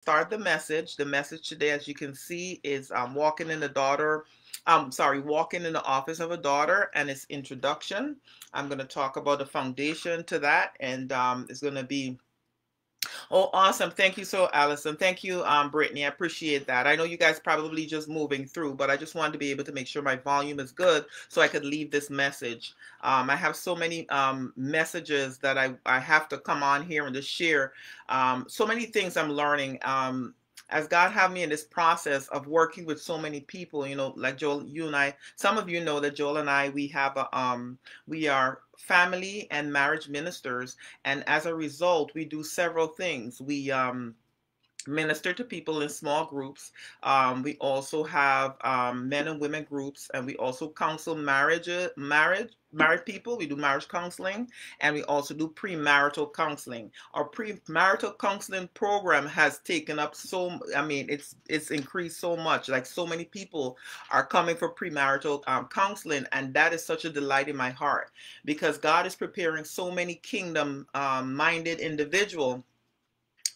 start the message. The message today, as you can see, is um, walking in the daughter. I'm sorry, walking in the office of a daughter and its introduction. I'm going to talk about the foundation to that, and um, it's going to be Oh, awesome. Thank you so, Allison. Thank you, um, Brittany. I appreciate that. I know you guys probably just moving through, but I just wanted to be able to make sure my volume is good so I could leave this message. Um, I have so many um, messages that I, I have to come on here and to share. Um, so many things I'm learning. Um, as God have me in this process of working with so many people, you know, like Joel, you and I, some of you know that Joel and I, we have a, um, we are family and marriage ministers. And as a result, we do several things. We, um, minister to people in small groups. Um, we also have um, men and women groups, and we also counsel marriage, marriage, married people. We do marriage counseling, and we also do premarital counseling. Our premarital counseling program has taken up so. I mean, it's it's increased so much. Like so many people are coming for premarital um, counseling, and that is such a delight in my heart because God is preparing so many kingdom-minded um, individual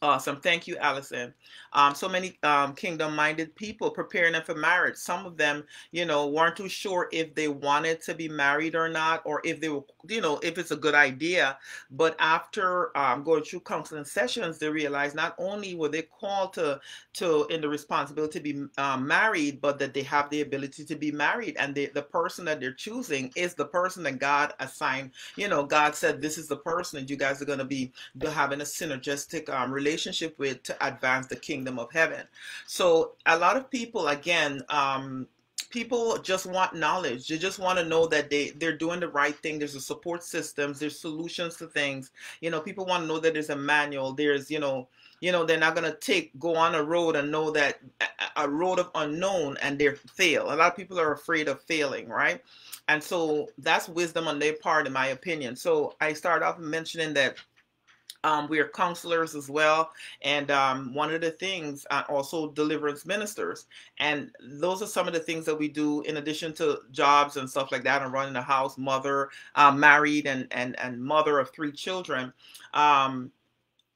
Awesome. Thank you, Allison. Um, so many um, kingdom minded people preparing them for marriage. Some of them, you know, weren't too sure if they wanted to be married or not, or if they were, you know, if it's a good idea. But after um, going through counseling sessions, they realized not only were they called to, to in the responsibility to be um, married, but that they have the ability to be married. And they, the person that they're choosing is the person that God assigned. You know, God said, this is the person that you guys are going to be having a synergistic um, relationship relationship with to advance the kingdom of heaven. So a lot of people, again, um, people just want knowledge. They just want to know that they they're doing the right thing. There's a support systems. There's solutions to things. You know, people want to know that there's a manual. There's you know you know they're not going to take go on a road and know that a road of unknown and they fail a lot of people are afraid of failing right and so that's wisdom on their part in my opinion so i start off mentioning that um, we are counselors as well, and um, one of the things uh, also deliverance ministers, and those are some of the things that we do in addition to jobs and stuff like that, and running a house, mother, uh, married, and and and mother of three children. Um,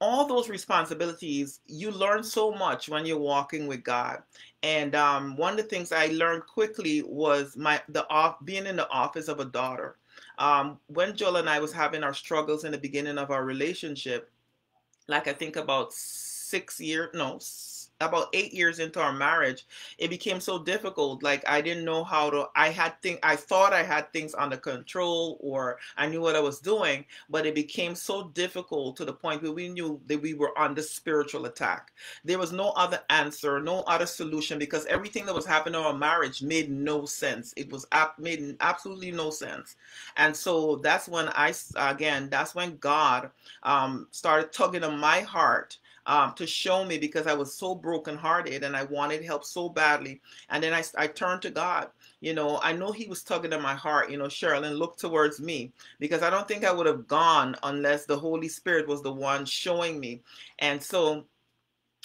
all those responsibilities, you learn so much when you're walking with God. And um, one of the things I learned quickly was my the off being in the office of a daughter. Um, when Joel and I was having our struggles in the beginning of our relationship, like I think about six years, no, about eight years into our marriage, it became so difficult. Like I didn't know how to. I had think I thought I had things under control, or I knew what I was doing, but it became so difficult to the point where we knew that we were under spiritual attack. There was no other answer, no other solution, because everything that was happening in our marriage made no sense. It was made absolutely no sense, and so that's when I again, that's when God um, started tugging on my heart um, to show me because I was so brokenhearted and I wanted help so badly. And then I, I turned to God. You know, I know He was tugging at my heart, you know, Sherilyn, look towards me because I don't think I would have gone unless the Holy Spirit was the one showing me. And so,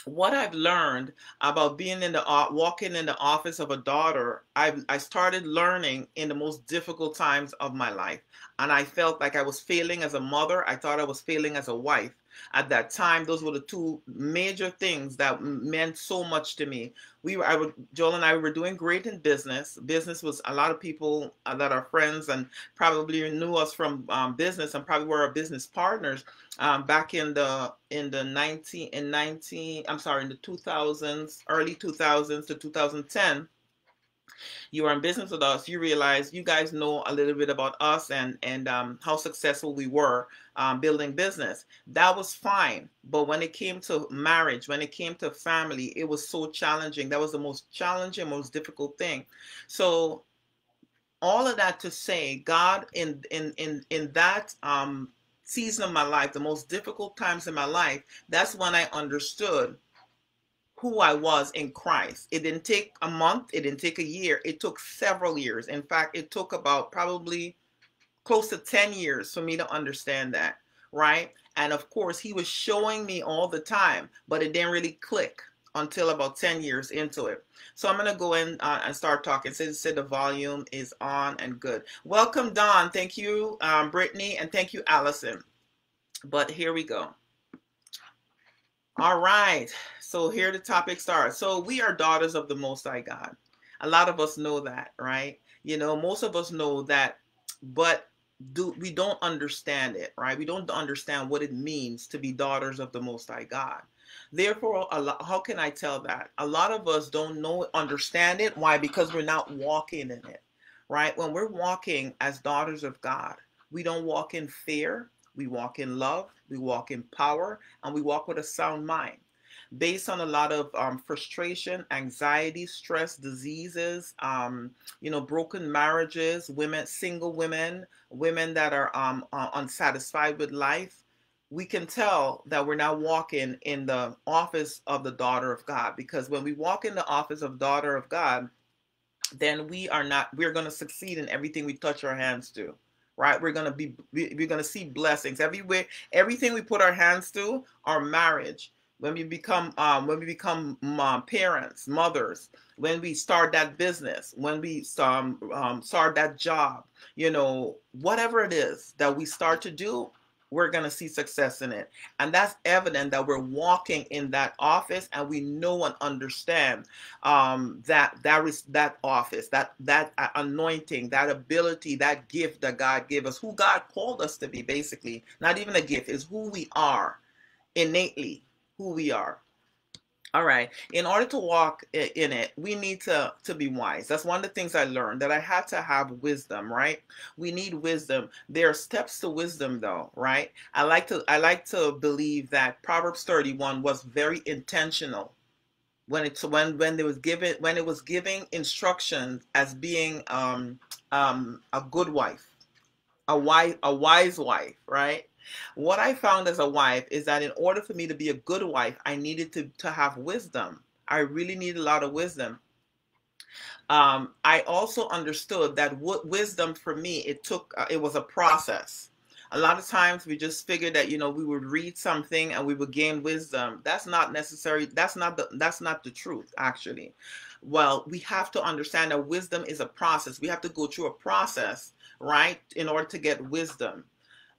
what I've learned about being in the uh, walking in the office of a daughter, I I started learning in the most difficult times of my life, and I felt like I was failing as a mother. I thought I was failing as a wife, at that time those were the two major things that meant so much to me. We were I would Joel and I were doing great in business. Business was a lot of people uh, that are friends and probably knew us from um, business and probably were our business partners um, back in the in the 19 in 19 I'm sorry in the 2000s early 2000s to 2010 you are in business with us, you realize you guys know a little bit about us and and um, how successful we were um, building business. That was fine, but when it came to marriage, when it came to family, it was so challenging. That was the most challenging, most difficult thing. So all of that to say, God in in in in that um, season of my life, the most difficult times in my life, that's when I understood who I was in Christ. It didn't take a month, it didn't take a year, it took several years. In fact, it took about probably close to 10 years for me to understand that, right? And of course, he was showing me all the time, but it didn't really click until about 10 years into it. So I'm going to go in uh, and start talking. Since the volume is on and good. Welcome, Don. Thank you, um, Brittany, and thank you, Allison. But here we go. All right. So here the topic starts. So we are daughters of the Most High God. A lot of us know that, right? You know, most of us know that, but do we don't understand it, right? We don't understand what it means to be daughters of the Most High God. Therefore, how can I tell that? A lot of us don't know, understand it. Why? Because we're not walking in it, right? When we're walking as daughters of God, we don't walk in fear. We walk in love. We walk in power, and we walk with a sound mind based on a lot of um, frustration, anxiety, stress, diseases, um, you know, broken marriages, women, single women, women that are um, unsatisfied with life, we can tell that we're not walking in the office of the daughter of God. Because when we walk in the office of daughter of God, then we are not, we're going to succeed in everything we touch our hands to right? We're going to be we're going to see blessings. Everywhere everything we put our hands to our marriage. When we become um, when we become um, parents, mothers, when we start that business, when we um, um, start that job, you know, whatever it is that we start to do, we're going to see success in it. And that's evident that we're walking in that office and we know and understand um, that that is that office, that that anointing, that ability, that gift that God gave us, who God called us to be basically, not even a gift, is who we are innately who we are. All right. In order to walk in it, we need to to be wise. That's one of the things I learned that I had to have wisdom, right? We need wisdom. There are steps to wisdom though, right? I like to I like to believe that Proverbs 31 was very intentional when it's when when it was given when it was giving instructions as being um um a good wife, a wise a wise wife, right? What I found as a wife is that in order for me to be a good wife, I needed to, to have wisdom. I really need a lot of wisdom. Um, I also understood that what wisdom for me, it took, uh, it was a process. A lot of times we just figured that, you know, we would read something and we would gain wisdom. That's not necessary. That's not the, that's not the truth actually. Well, we have to understand that wisdom is a process. We have to go through a process, right, in order to get wisdom.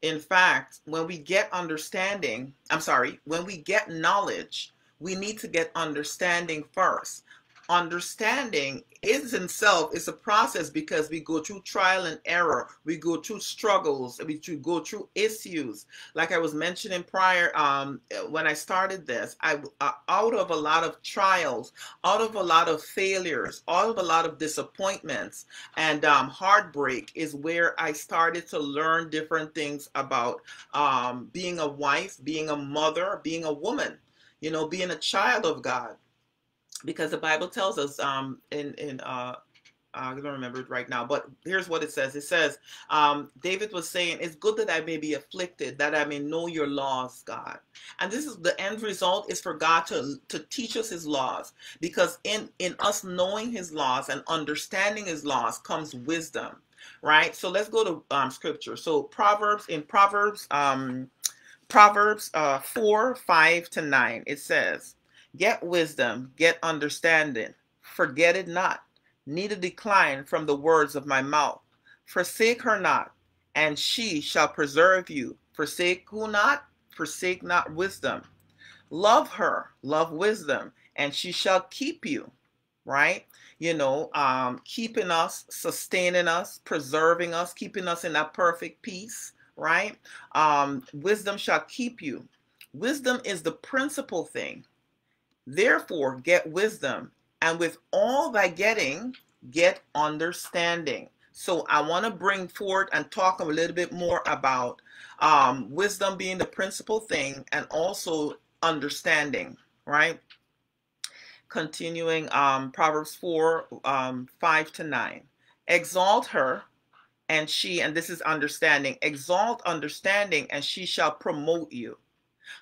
In fact, when we get understanding, I'm sorry, when we get knowledge, we need to get understanding first understanding is itself is a process because we go through trial and error we go through struggles we go through issues. Like i was mentioning prior um, when i started this i uh, out of a lot of trials out of a lot of failures out of a lot of disappointments and um, heartbreak is where i started to learn different things about um, being a wife being a mother being a woman you know being a child of god because the Bible tells us um, in in uh, I don't remember it right now, but here's what it says. It says, um, David was saying, It's good that I may be afflicted, that I may know your laws, God. And this is the end result is for God to, to teach us his laws. Because in, in us knowing his laws and understanding his laws comes wisdom. Right? So let's go to um, scripture. So Proverbs in Proverbs, um, Proverbs uh, 4, 5 to 9, it says, Get wisdom, get understanding. Forget it not, neither decline from the words of my mouth. Forsake her not, and she shall preserve you. Forsake who not? Forsake not wisdom. Love her, love wisdom, and she shall keep you. Right? You know, um, keeping us, sustaining us, preserving us, keeping us in that perfect peace. Right? Um, wisdom shall keep you. Wisdom is the principal thing Therefore, get wisdom, and with all thy getting, get understanding. So, I want to bring forward and talk a little bit more about um, wisdom being the principal thing and also understanding, right? Continuing um, Proverbs 4 um, 5 to 9. Exalt her, and she, and this is understanding, exalt understanding, and she shall promote you.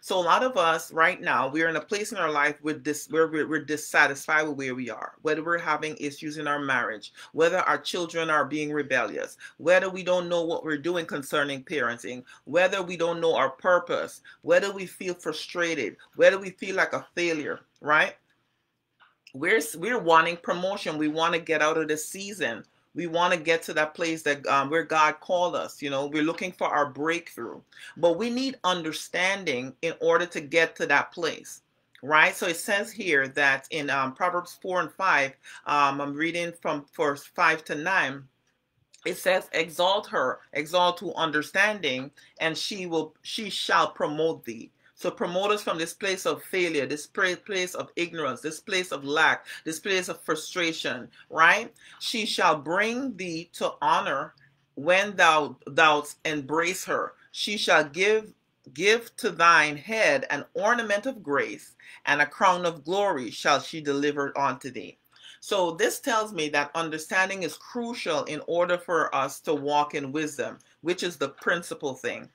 So a lot of us right now, we're in a place in our life with this where we're, we're dissatisfied with where we are, whether we're having issues in our marriage, whether our children are being rebellious, whether we don't know what we're doing concerning parenting, whether we don't know our purpose, whether we feel frustrated, whether we feel like a failure, right? We're we're wanting promotion. We want to get out of this season We want to get to that place that um, where God called us. You know, we're looking for our breakthrough, but we need understanding in order to get to that place right? So it says here that in um, Proverbs 4 and 5, um, I'm reading from verse 5 to 9. It says, exalt her, exalt to understanding, and she will she shall promote thee. So promote us from this place of failure, this place of ignorance, this place of lack, this place of frustration, right? She shall bring thee to honor when thou thou embrace her. She shall give give to thine head an ornament of grace, and a crown of glory shall she deliver unto thee. So this tells me that understanding is crucial in order for us to walk in wisdom, which is the principal thing.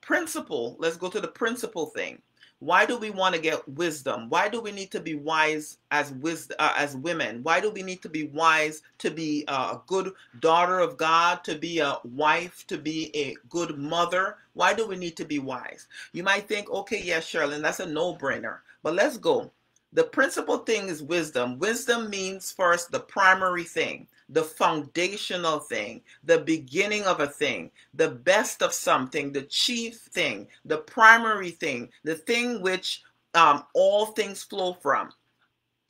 Principle, let's go to the principal thing. Why do we want to get wisdom? Why do we need to be wise as wisdom, uh, as women? Why do we need to be wise to be a good daughter of God, to be a wife, to be a good mother? Why do we need to be wise? You might think, okay, yes, yeah, that's a no-brainer. But let's go. The principal thing is wisdom. Wisdom means first the primary thing, the foundational thing, the beginning of a thing, the best of something, the chief thing, the primary thing, the thing which um, all things flow from.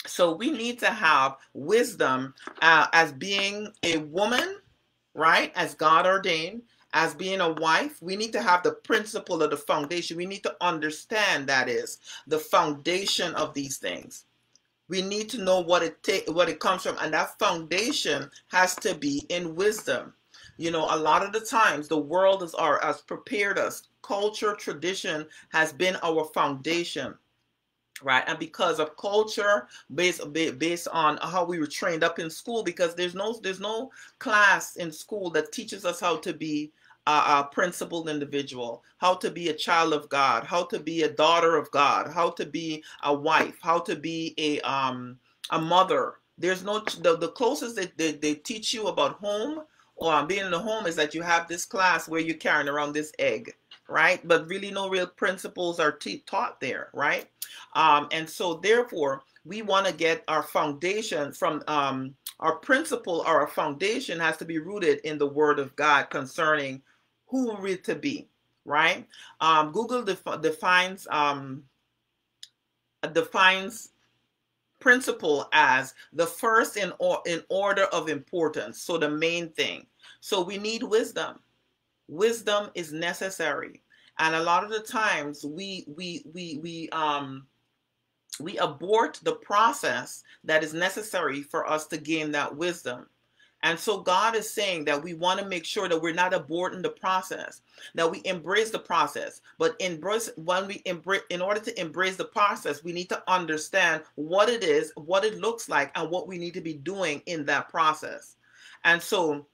So we need to have wisdom uh, as being a woman, right? As God ordained, as being a wife, we need to have the principle of the foundation. We need to understand that is the foundation of these things. We need to know what it take, what it comes from, and that foundation has to be in wisdom. You know, a lot of the times the world is our has prepared us. Culture, tradition has been our foundation right and because of culture based based on how we were trained up in school because there's no there's no class in school that teaches us how to be a, a principled individual how to be a child of god how to be a daughter of god how to be a wife how to be a um a mother there's no the, the closest that they, they teach you about home or being in the home is that you have this class where you're carrying around this egg right? But really, no real principles are taught there, right? Um, and so, therefore, we want to get our foundation from um, our principle or our foundation has to be rooted in the Word of God concerning who we're to be, right? Um, Google def defines um, defines principle as the first in or in order of importance, so the main thing. So we need wisdom wisdom is necessary and a lot of the times we we we we um we abort the process that is necessary for us to gain that wisdom and so God is saying that we want to make sure that we're not aborting the process, that we embrace the process. But embrace when we embrace in order to embrace the process, we need to understand what it is, what it looks like, and what we need to be doing in that process. And so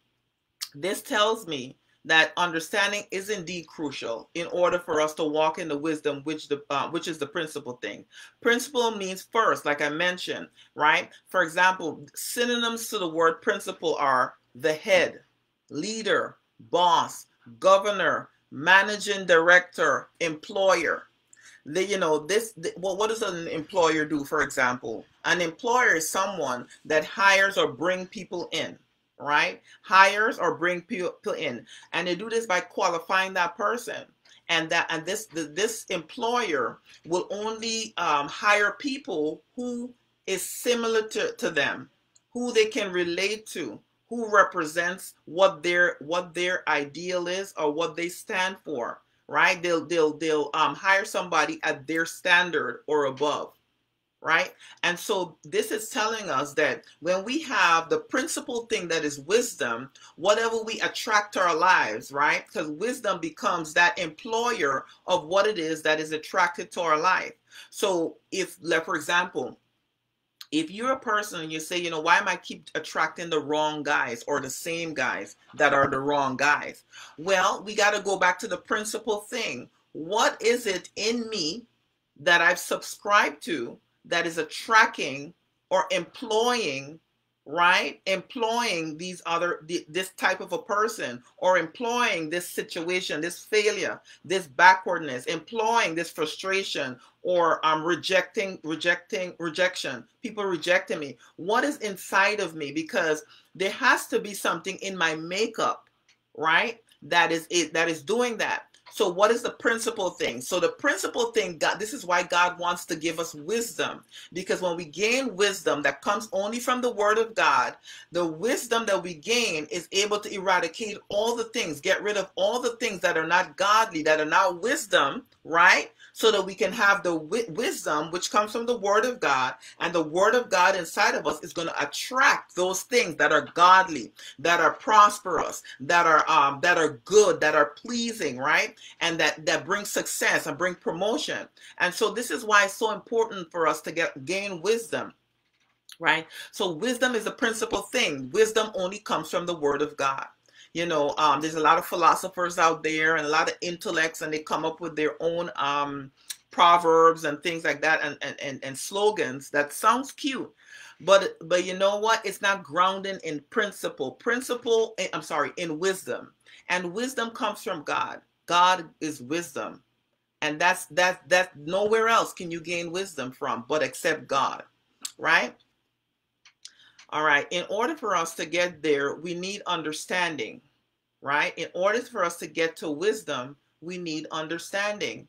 this tells me that understanding is indeed crucial in order for us to walk in the wisdom which the uh, which is the principal thing. Principle means first like i mentioned right? For example synonyms to the word principle are the head leader boss governor managing director employer. The, you know this the, well, what does an employer do for example? An employer is someone that hires or bring people in right? Hires or bring people in, and they do this by qualifying that person. And that and this this employer will only um, hire people who is similar to, to them, who they can relate to, who represents what their what their ideal is or what they stand for. Right? They'll they'll they'll um, hire somebody at their standard or above right? And so this is telling us that when we have the principal thing that is wisdom, whatever we attract to our lives, right? Because wisdom becomes that employer of what it is that is attracted to our life. So if, like, for example, if you're a person and you say, you know, why am I keep attracting the wrong guys or the same guys that are the wrong guys? Well, we got to go back to the principal thing. What is it in me that I've subscribed to that is attracting or employing right? Employing these other this type of a person or employing this situation this failure this backwardness employing this frustration or um, rejecting rejecting rejection. People rejecting me. What is inside of me? Because there has to be something in my makeup right? That is it that is doing that so, what is the principal thing? So, the principal thing, God, this is why God wants to give us wisdom. Because when we gain wisdom that comes only from the Word of God, the wisdom that we gain is able to eradicate all the things, get rid of all the things that are not godly, that are not wisdom, right? So that we can have the wisdom which comes from the Word of God. And the Word of God inside of us is going to attract those things that are godly, that are prosperous, that are um, that are good, that are pleasing, right? and that that brings success and bring promotion and so this is why it's so important for us to get gain wisdom right so wisdom is a principal thing wisdom only comes from the word of god you know um, there's a lot of philosophers out there and a lot of intellects and they come up with their own um, proverbs and things like that and, and, and, and slogans that sounds cute but but you know what it's not grounding in principle principle eh, i'm sorry in wisdom and wisdom comes from god God is wisdom. And that's that that nowhere else can you gain wisdom from but except God. Right? All right. In order for us to get there, we need understanding. Right? In order for us to get to wisdom, we need understanding.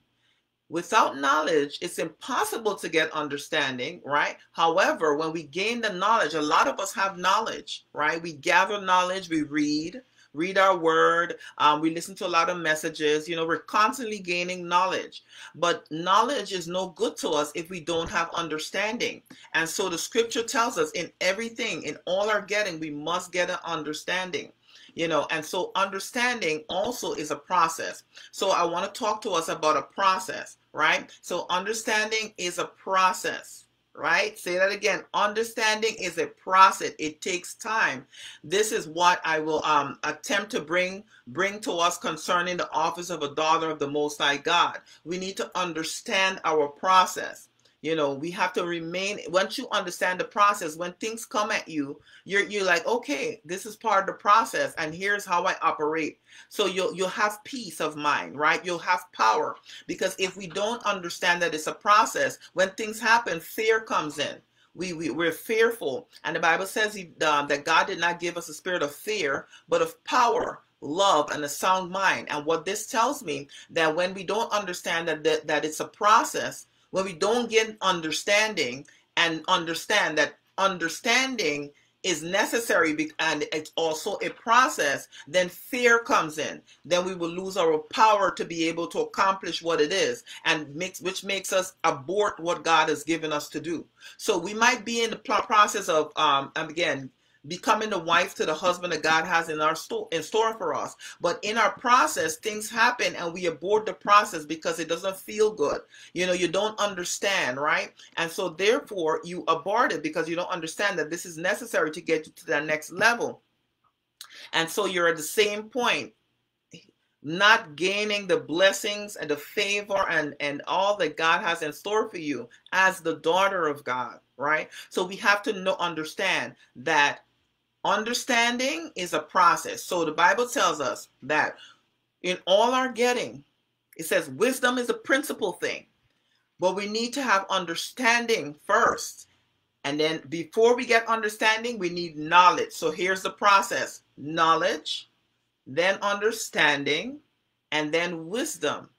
Without knowledge, it's impossible to get understanding, right? However, when we gain the knowledge, a lot of us have knowledge, right? We gather knowledge, we read, read our word, um, we listen to a lot of messages. You know, we're constantly gaining knowledge, but knowledge is no good to us if we don't have understanding. And so the scripture tells us in everything, in all our getting, we must get an understanding you know. And so understanding also is a process. So i want to talk to us about a process right? So understanding is a process right? Say that again. Understanding is a process. It takes time. This is what I will um, attempt to bring bring to us concerning the office of a daughter of the Most High God. We need to understand our process. You know, we have to remain once you understand the process, when things come at you, you're you're like, okay, this is part of the process, and here's how I operate. So you'll you'll have peace of mind, right? You'll have power. Because if we don't understand that it's a process, when things happen, fear comes in. We, we we're fearful and the bible says he, um, that god did not give us a spirit of fear but of power love and a sound mind and what this tells me that when we don't understand that that, that it's a process when we don't get understanding and understand that understanding is necessary and it's also a process, then fear comes in. Then we will lose our power to be able to accomplish what it is, and makes which makes us abort what God has given us to do. So we might be in the process of, um, again, becoming the wife to the husband that God has in our store in store for us. But in our process, things happen and we abort the process because it doesn't feel good. You know, you don't understand, right? And so therefore you abort it because you don't understand that this is necessary to get you to that next level. And so you're at the same point not gaining the blessings and the favor and and all that God has in store for you as the daughter of God, right? So we have to know understand that Understanding is a process. So the Bible tells us that in all our getting, it says wisdom is a principal thing, but we need to have understanding first. And then before we get understanding, we need knowledge. So here's the process knowledge, then understanding, and then wisdom.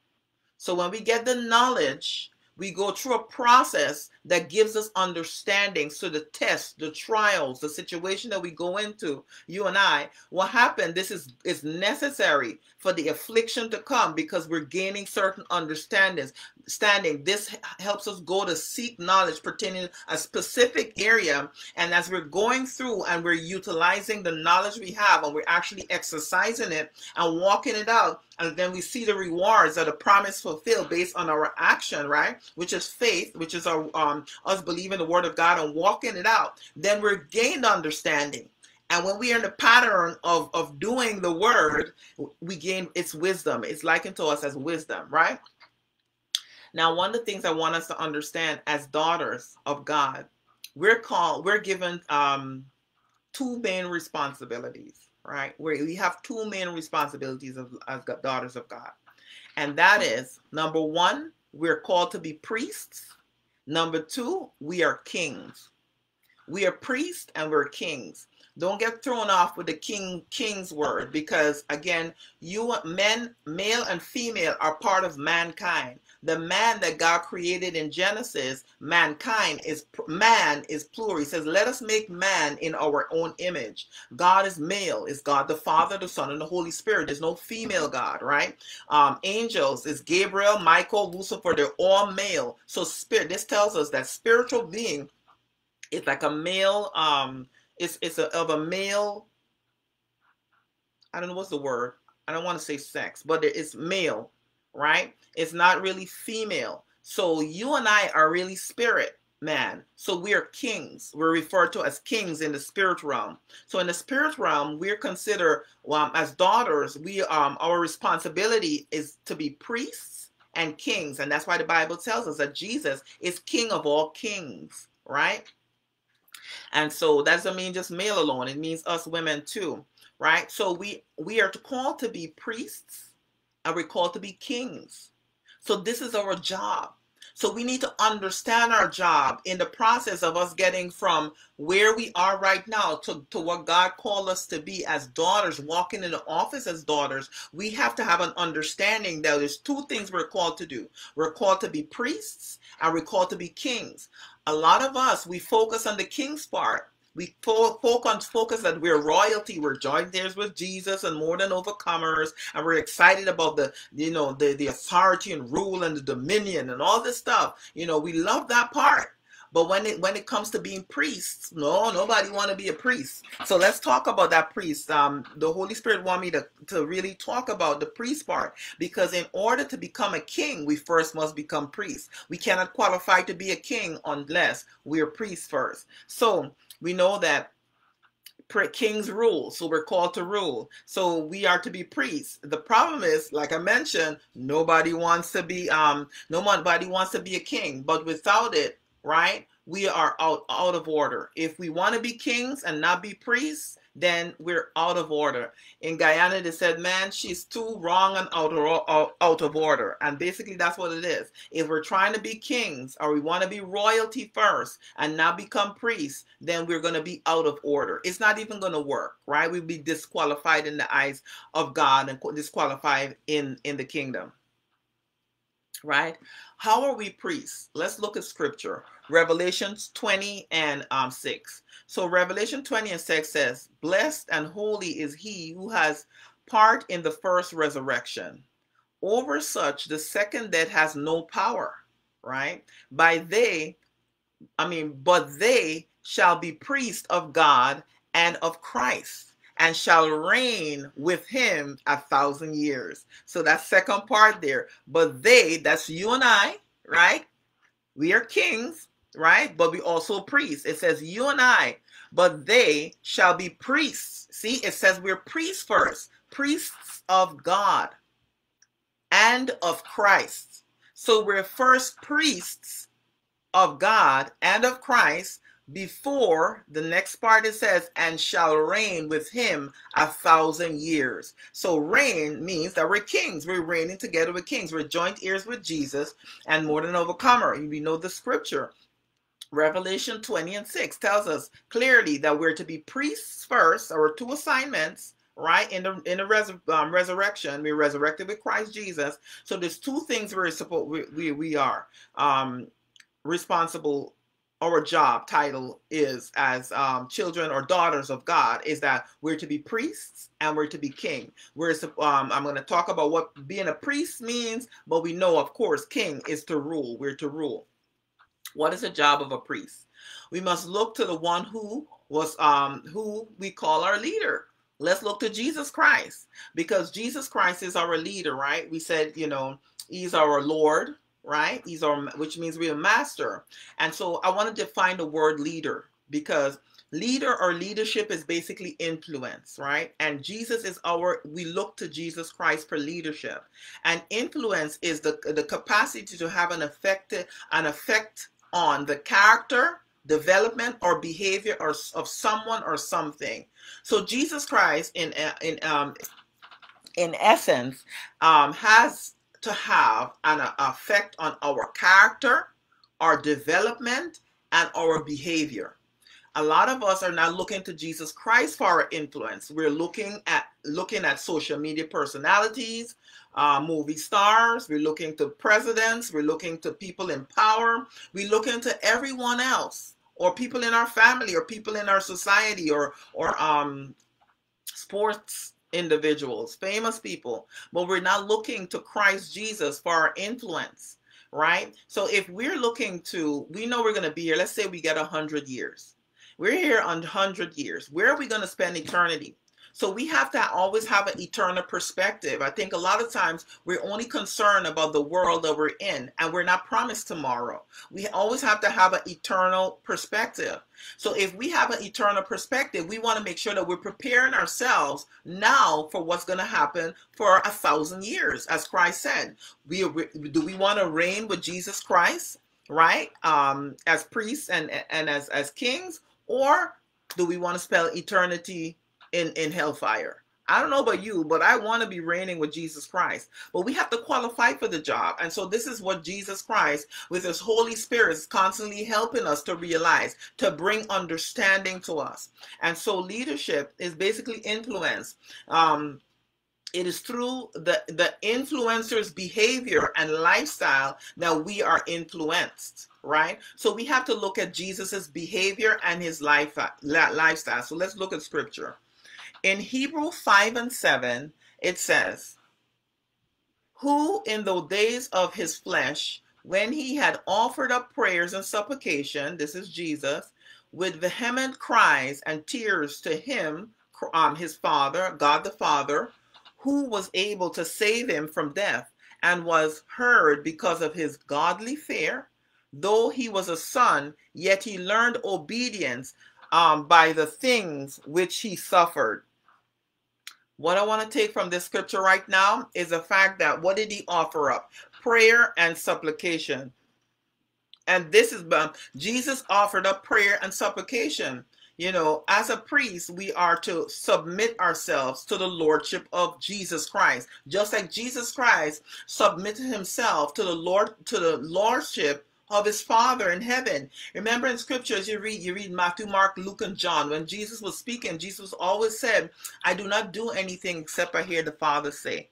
So when we get the knowledge, we go through a process that gives us understanding. So the tests, the trials, the situation that we go into, you and I, what happened, this is, is necessary for the affliction to come because we're gaining certain understandings. Standing, this helps us go to seek knowledge pertaining a specific area. And as we're going through and we're utilizing the knowledge we have and we're actually exercising it and walking it out, and then we see the rewards of the promise fulfilled based on our action, right? Which is faith, which is our um, us believing the word of God and walking it out. Then we're gained understanding. And when we are in the pattern of, of doing the word, we gain its wisdom. It's likened to us as wisdom, right? Now, one of the things I want us to understand as daughters of God, we're called, we're given um, two main responsibilities, right? Where we have two main responsibilities of, as daughters of God. And that is number one, we're called to be priests. Number two, we are kings. We are priests and we're kings. Don't get thrown off with the king king's word because again, you men, male and female are part of mankind. The man that God created in Genesis, mankind is man is plural. He says, "Let us make man in our own image." God is male. Is God the Father, the Son, and the Holy Spirit? There's no female God, right? Um, angels is Gabriel, Michael, Lucifer. They're all male. So spirit. This tells us that spiritual being is like a male. Um, it's it's a, of a male. I don't know what's the word. I don't want to say sex, but it's male, right? It's not really female. So you and I are really spirit man. So we are kings. We're referred to as kings in the spirit realm. So in the spirit realm, we're considered um, as daughters. We um our responsibility is to be priests and kings, and that's why the Bible tells us that Jesus is King of all kings, right? And so that doesn't mean just male alone. It means us women too, right? So we we are called to be priests and we're called to be kings. So this is our job. So we need to understand our job in the process of us getting from where we are right now to, to what God called us to be as daughters, walking in the office as daughters. We have to have an understanding that there's two things we're called to do. We're called to be priests and we're called to be kings a lot of us we focus on the king's part. We focus focus that we're royalty we're joint heirs with jesus and more than overcomers and we're excited about the you know the, the authority and rule and the dominion and all this stuff. You know we love that part but when it when it comes to being priests, no, nobody want to be a priest. So let's talk about that priest. Um, the Holy Spirit want me to to really talk about the priest part because in order to become a king, we first must become priests. We cannot qualify to be a king unless we're priests first. So we know that kings rule so we're called to rule so we are to be priests the problem is like i mentioned nobody wants to be um nobody wants to be a king but without it right? We are out out of order. If we want to be kings and not be priests, then we're out of order. In Guyana, they said, man, she's too wrong and out of, out of order. And basically, that's what it is. If we're trying to be kings or we want to be royalty first and not become priests, then we're going to be out of order. It's not even going to work, right? We'll be disqualified in the eyes of God and disqualified in, in the kingdom right? How are we priests? Let's look at scripture. Revelations 20 and um, 6. So Revelation 20 and 6 says, Blessed and holy is he who has part in the first resurrection. Over such, the second death has no power, right? By they, I mean, but they shall be priests of God and of Christ and shall reign with him a thousand years. So that second part there. But they, that's you and I, right? We are kings, right? But we also priests. It says you and I, but they shall be priests. See, it says we're priests first, priests of God and of Christ. So we're first priests of God and of Christ before the next part it says and shall reign with him a thousand years. So reign means that we're kings. We're reigning together with kings. We're joint heirs with jesus and more than overcomer. We know the scripture. Revelation 20 and 6 tells us clearly that we're to be priests first our two assignments right? In the in the res, um, resurrection we're resurrected with christ jesus. So there's two things we're supposed we, we, we are um responsible our job title is as um, children or daughters of God is that we're to be priests and we're to be king. We're um, I'm going to talk about what being a priest means, but we know, of course, king is to rule. We're to rule. What is the job of a priest? We must look to the one who was um, who we call our leader. Let's look to Jesus Christ because Jesus Christ is our leader, right? We said, you know, he's our Lord, right? These are which means we're a master. And so I want to define the word leader because leader or leadership is basically influence, right? And Jesus is our we look to Jesus Christ for leadership. And influence is the the capacity to have an effect an effect on the character, development or behavior or of someone or something. So Jesus Christ, in in um, in essence, um, has to have an effect on our character, our development, and our behavior. A lot of us are not looking to Jesus Christ for our influence. We're looking at looking at social media personalities, uh, movie stars. We're looking to presidents. We're looking to people in power. We're looking to everyone else, or people in our family, or people in our society, or or um, sports individuals, famous people. But we're not looking to Christ Jesus for our influence, right? So if we're looking to, we know we're going to be here. Let's say we get a hundred years. We're here on hundred years. Where are we going to spend eternity? So we have to always have an eternal perspective. I think a lot of times we're only concerned about the world that we're in and we're not promised tomorrow. We always have to have an eternal perspective. So if we have an eternal perspective, we want to make sure that we're preparing ourselves now for what's going to happen for a thousand years. As Christ said, we do we want to reign with Jesus Christ, right? Um, as priests and and as as kings, or do we want to spend eternity in in hellfire. I don't know about you, but I want to be reigning with Jesus Christ. But we have to qualify for the job. And so this is what Jesus Christ, with his Holy Spirit, is constantly helping us to realize, to bring understanding to us. And so leadership is basically influence. Um, it is through the, the influencer's behavior and lifestyle that we are influenced right so we have to look at jesus's behavior and his life lifestyle so let's look at scripture in Hebrew 5 and 7, it says, Who in the days of his flesh, when he had offered up prayers and supplication, this is Jesus, with vehement cries and tears to him, um, his father, God the Father, who was able to save him from death and was heard because of his godly fear. Though he was a son, yet he learned obedience um, by the things which he suffered. What I want to take from this scripture right now is the fact that what did he offer up? Prayer and supplication. And this is um, Jesus offered up prayer and supplication. You know, as a priest, we are to submit ourselves to the lordship of Jesus Christ, just like Jesus Christ submitted himself to the Lord to the lordship of his Father in heaven. Remember in scriptures, you read, you read Matthew, Mark, Luke, and John. When Jesus was speaking, Jesus always said, I do not do anything except I hear the Father say.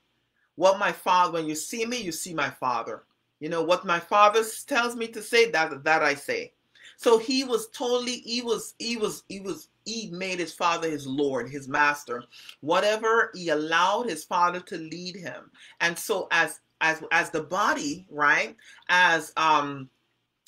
What my Father, when you see me, you see my Father. You know, what my Father tells me to say, that that I say. So he was totally, he was, he was, he was, he made his father his Lord, his master. Whatever he allowed his father to lead him. And so as as as the body, right? As um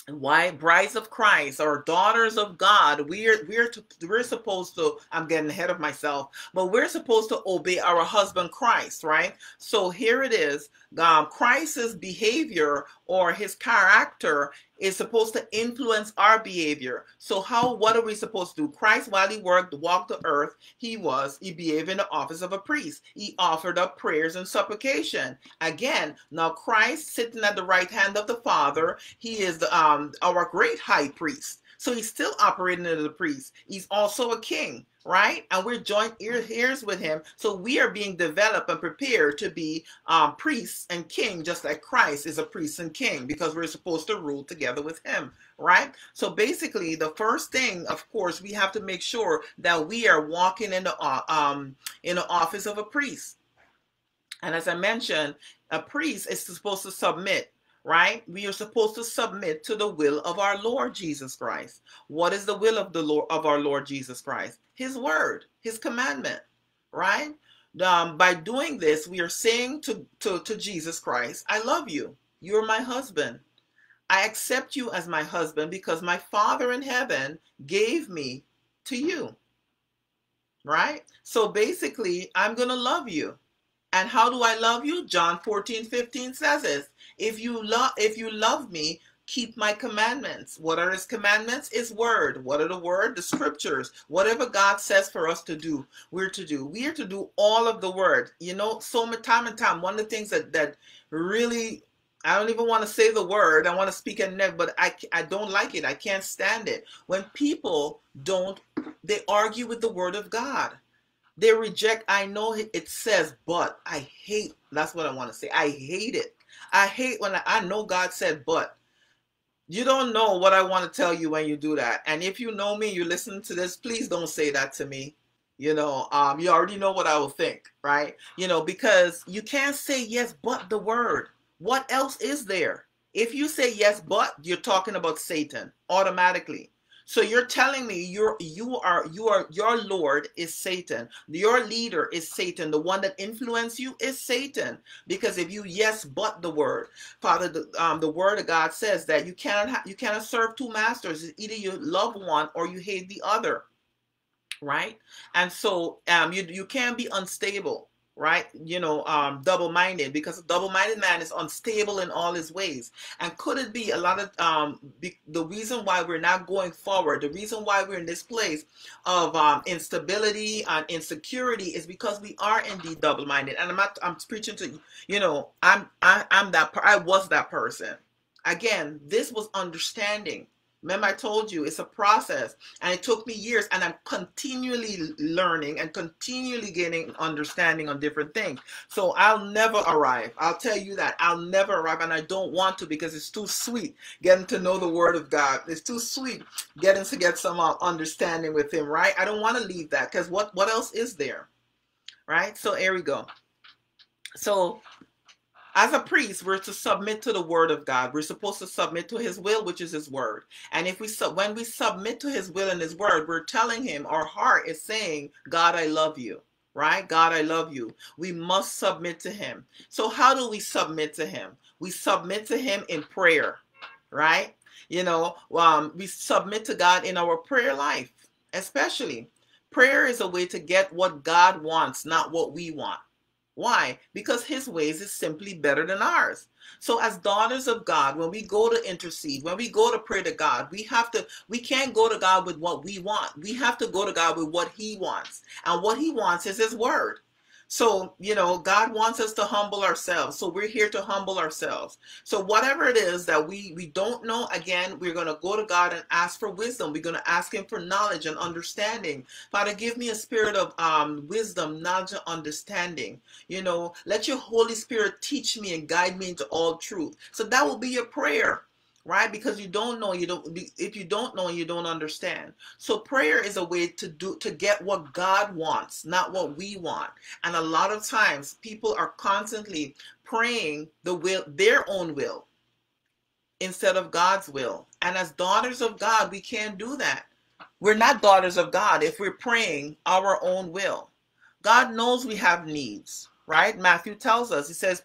why brides of Christ or daughters of God, we're we're to, we're supposed to. I'm getting ahead of myself, but we're supposed to obey our husband Christ, right? So here it is. Um, Christ's behavior or his character is supposed to influence our behavior. So how what are we supposed to do? Christ, while he worked, walked the earth, he was, he behaved in the office of a priest. He offered up prayers and supplication. Again, now Christ sitting at the right hand of the Father, he is um, our great high priest. So he's still operating as a priest. He's also a king right? And we're joint heirs with him. So we are being developed and prepared to be um, priests and king, just like Christ is a priest and king, because we're supposed to rule together with him, right? So basically, the first thing, of course, we have to make sure that we are walking in the uh, um, in the office of a priest. And as I mentioned, a priest is supposed to submit right? We are supposed to submit to the will of our Lord Jesus Christ. What is the will of the Lord of our Lord Jesus Christ? His word, his commandment, right? Um, by doing this, we are saying to, to, to Jesus Christ, I love you. You're my husband. I accept you as my husband because my Father in heaven gave me to you. Right? So basically, I'm going to love you. And how do I love you? John 14, 15 says it. If you love if you love me, keep my commandments. What are his commandments? His word. What are the word? The scriptures. Whatever God says for us to do, we're to do. We are to do all of the word. You know, so much time and time. One of the things that that really I don't even want to say the word. I want to speak it never, but I, I don't like it. I can't stand it. When people don't, they argue with the word of God. They reject, I know it says, but I hate, that's what I want to say. I hate it. I hate when I, I know God said, but you don't know what I want to tell you when you do that. And if you know me, you listen to this, please don't say that to me. You know, um, you already know what I will think, right? You know, because you can't say yes, but the word. What else is there? If you say yes, but you're talking about Satan automatically. So you're telling me you're you are you are your Lord is Satan. Your leader is Satan. The one that influence you is Satan. Because if you yes but the word, Father, the, um, the word of God says that you cannot ha- you cannot serve two masters. Either you love one or you hate the other. Right? And so um you you can be unstable right? You know, um, double minded because a double minded man is unstable in all his ways. And could it be a lot of um, be, the reason why we're not going forward, the reason why we're in this place of um, instability and insecurity is because we are indeed double minded. And I'm not, I'm preaching to, you you know, I'm, I, I'm that, I was that person. Again, this was understanding Remember, I told you it's a process and it took me years, and I'm continually learning and continually getting understanding on different things. So I'll never arrive. I'll tell you that I'll never arrive, and I don't want to because it's too sweet getting to know the Word of God. It's too sweet getting to get some uh, understanding with Him, right? I don't want to leave that because what, what else is there, right? So here we go. So as a priest, we're to submit to the word of God. We're supposed to submit to his will, which is his word. And if we when we submit to his will and his word, we're telling him our heart is saying, God, I love you. Right? God, I love you. We must submit to him. So how do we submit to him? We submit to him in prayer, right? You know, um, we submit to God in our prayer life, especially. Prayer is a way to get what God wants, not what we want. Why? Because his ways is simply better than ours. So as daughters of God, when we go to intercede, when we go to pray to God, we have to we can't go to God with what we want. We have to go to God with what he wants. And what he wants is his word. So, you know, God wants us to humble ourselves. So we're here to humble ourselves. So whatever it is that we we don't know, again, we're going to go to God and ask for wisdom. We're going to ask him for knowledge and understanding. Father, give me a spirit of um, wisdom, knowledge, and understanding. You know, let your Holy Spirit teach me and guide me into all truth. So that will be your prayer right? Because you don't know you don't if you don't know you don't understand. So prayer is a way to do to get what god wants not what we want. And a lot of times people are constantly praying the will their own will instead of god's will. And as daughters of god we can't do that. We're not daughters of god if we're praying our own will. God knows we have needs right? Matthew tells us he says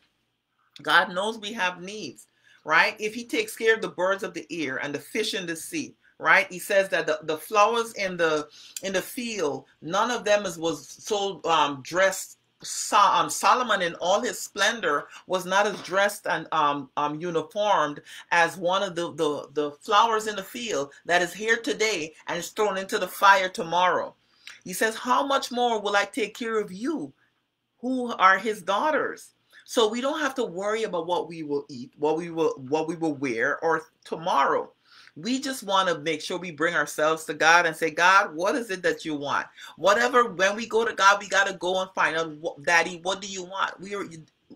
god knows we have needs right? If he takes care of the birds of the air and the fish in the sea, right? He says that the, the flowers in the in the field, none of them is, was so um, dressed. So, Um, Solomon in all his splendor was not as dressed and um, um, uniformed as one of the, the, the flowers in the field that is here today and is thrown into the fire tomorrow. He says, How much more will I take care of you who are his daughters? So we don't have to worry about what we will eat, what we will what we will wear or tomorrow. We just want to make sure we bring ourselves to God and say, God, what is it that you want? Whatever, when we go to God, we got to go and find out, Daddy, what do you want? We are,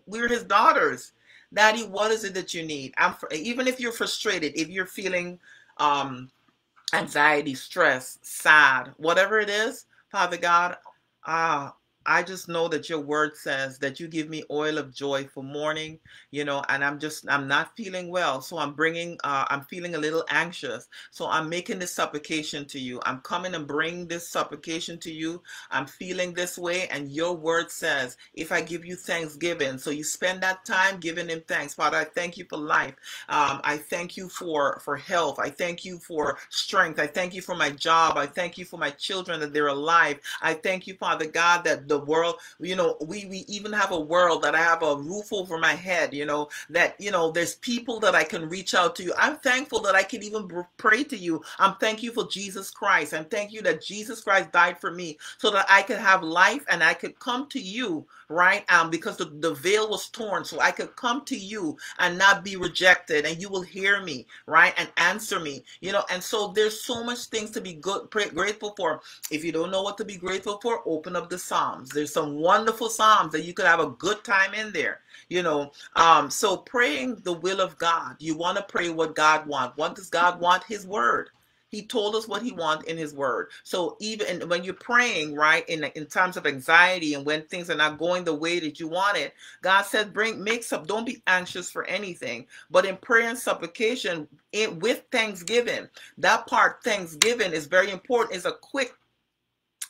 we're his daughters. Daddy, what is it that you need? I'm, even if you're frustrated, if you're feeling um, anxiety, stress, sad, whatever it is, Father God, ah, I just know that your word says that you give me oil of joy for mourning, you know, and I'm just, I'm not feeling well. So I'm bringing, uh, I'm feeling a little anxious. So I'm making this supplication to you. I'm coming and bring this supplication to you. I'm feeling this way. And your word says, if I give you thanksgiving, so you spend that time giving him thanks. Father, I thank you for life. Um, I thank you for, for health. I thank you for strength. I thank you for my job. I thank you for my children that they're alive. I thank you, Father God, that the the world, you know, we, we even have a world that I have a roof over my head, you know, that, you know, there's people that I can reach out to you. I'm thankful that I can even pray to you. I'm thank you for Jesus Christ. I'm thank you that Jesus Christ died for me so that I could have life and I could come to you, right? Um, because the, the veil was torn. So I could come to you and not be rejected and you will hear me, right? And answer me, you know, and so there's so much things to be good, grateful for. If you don't know what to be grateful for, open up the Psalms. There's some wonderful Psalms that you could have a good time in there, you know. Um, so praying the will of God, you want to pray what God wants. What does God want? His word. He told us what he wants in his word. So even when you're praying, right, in in times of anxiety and when things are not going the way that you want it, God said, bring mix up. Don't be anxious for anything, but in prayer and supplication, with thanksgiving. That part, thanksgiving, is very important. It's a quick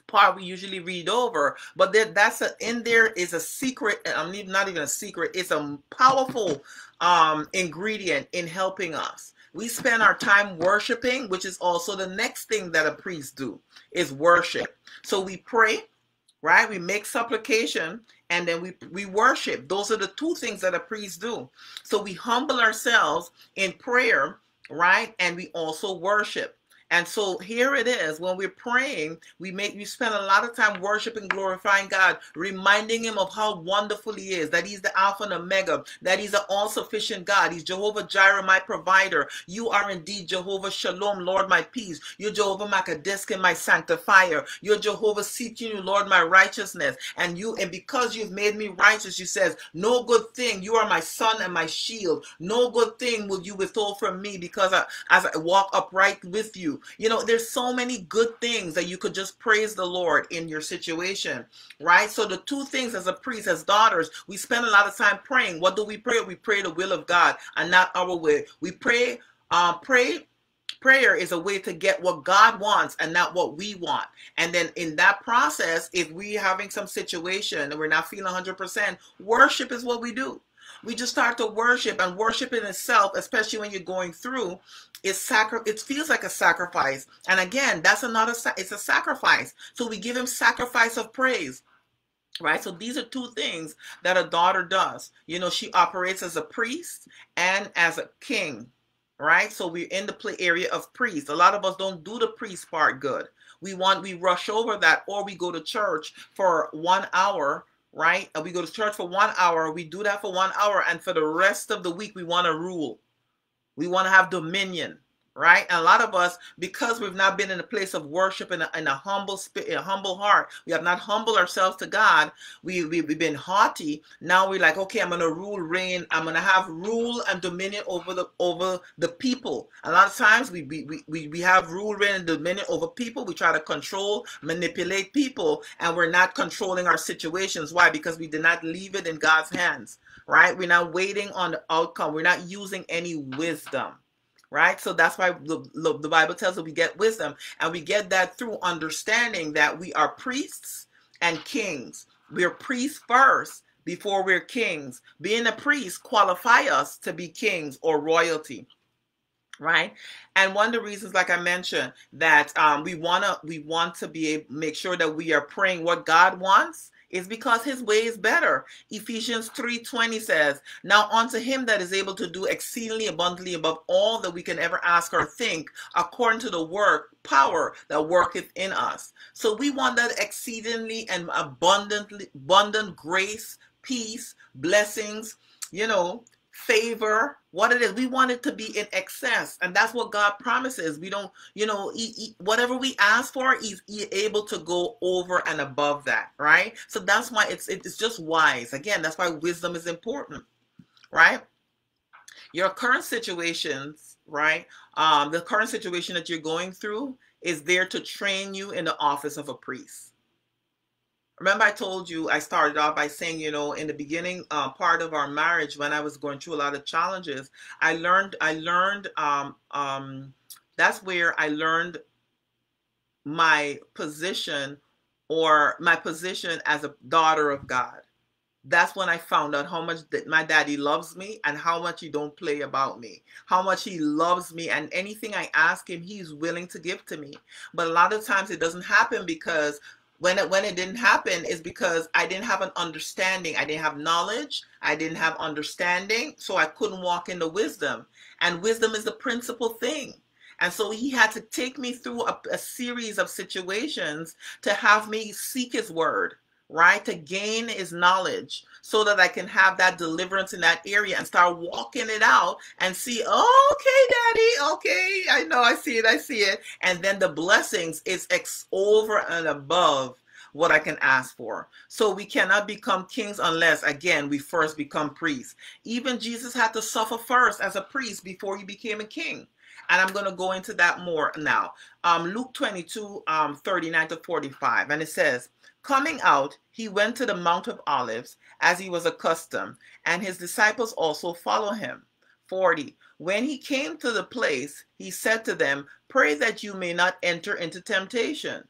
part we usually read over but that's a, in there is a secret i'm not even a secret it's a powerful um ingredient in helping us we spend our time worshiping, which is also the next thing that a priest do is worship. So we pray, right? We make supplication and then we we worship. Those are the two things that a priest do. So we humble ourselves in prayer, right? And we also worship. And so here it is. When we're praying, we make we spend a lot of time worshiping, glorifying God, reminding Him of how wonderful He is, that He's the Alpha and Omega, that He's an all-sufficient God. He's Jehovah Jireh, my provider. You are indeed Jehovah Shalom, Lord, my peace. You're Jehovah Mekoddishkem, my sanctifier. You're Jehovah Tsidkenu, Lord, my righteousness. And you, and because you've made me righteous, you says, no good thing. You are my sun and my shield. No good thing will you withhold from me because I, as I walk upright with you. You know, there's so many good things that you could just praise the Lord in your situation, right? So the two things as a priest, as daughters, we spend a lot of time praying. What do we pray? We pray the will of God and not our will. We pray, um, pray prayer is a way to get what God wants and not what we want. And then in that process, if we're having some situation and we're not feeling 100%, worship is what we do. We just start to worship and worship in itself, especially when you're going through, it's sacri- it feels like a sacrifice. And again, that's another it's a sacrifice. So we give him sacrifice of praise. Right? So these are two things that a daughter does. You know, she operates as a priest and as a king. Right? So we're in the play area of priest. A lot of us don't do the priest part good. We want we rush over that or we go to church for one hour right? And we go to church for one hour. We do that for one hour. And for the rest of the week, we want to rule. We want to have dominion right? And a lot of us, because we've not been in a place of worship in a, in a humble spirit, a humble heart, we have not humbled ourselves to God. We, we have been haughty. Now we're like, okay, I'm gonna rule, reign. I'm gonna have rule and dominion over the over the people. A lot of times we we we, we have rule, reign, and dominion over people. We try to control, manipulate people, and we're not controlling our situations. Why? Because we did not leave it in God's hands. Right? We're not waiting on the outcome. We're not using any wisdom right? So that's why the, the Bible tells us we get wisdom, and we get that through understanding that we are priests and kings. We're priests first before we're kings. Being a priest qualify us to be kings or royalty right and one of the reasons like i mentioned that um, we want to we want to be make sure that we are praying what god wants is because his way is better. Ephesians 3:20 says, "Now unto him that is able to do exceedingly abundantly above all that we can ever ask or think, according to the work power that worketh in us." So we want that exceedingly and abundantly abundant grace, peace, blessings, you know, favor, what it is. We want it to be in excess. And that's what God promises. We don't, you know, he, he, whatever we ask for, he's, he's, able to go over and above that, right? So that's why it's it's just wise. Again, that's why wisdom is important, right? Your current situations, right? Um, the current situation that you're going through is there to train you in the office of a priest remember I told you I started off by saying, you know, in the beginning uh, part of our marriage when I was going through a lot of challenges, I learned, I learned, um, um, that's where I learned my position or my position as a daughter of God. That's when I found out how much that my daddy loves me and how much he don't play about me. How much he loves me and anything I ask him, he's willing to give to me. But a lot of times it doesn't happen because when it when it didn't happen is because I didn't have an understanding. I didn't have knowledge. I didn't have understanding, so I couldn't walk in the wisdom. And wisdom is the principal thing. And so he had to take me through a, a series of situations to have me seek his word, right? To gain his knowledge so that I can have that deliverance in that area and start walking it out and see, oh, okay, daddy, okay, I know, I see it, I see it. And then the blessings is ex- over and above what I can ask for. So we cannot become kings unless, again, we first become priests. Even Jesus had to suffer first as a priest before he became a king. And I'm going to go into that more now. Um, Luke 22, um, 39 to 45. And it says, Coming out, he went to the Mount of Olives as he was accustomed, and his disciples also follow him. 40. When he came to the place, he said to them, Pray that you may not enter into temptation.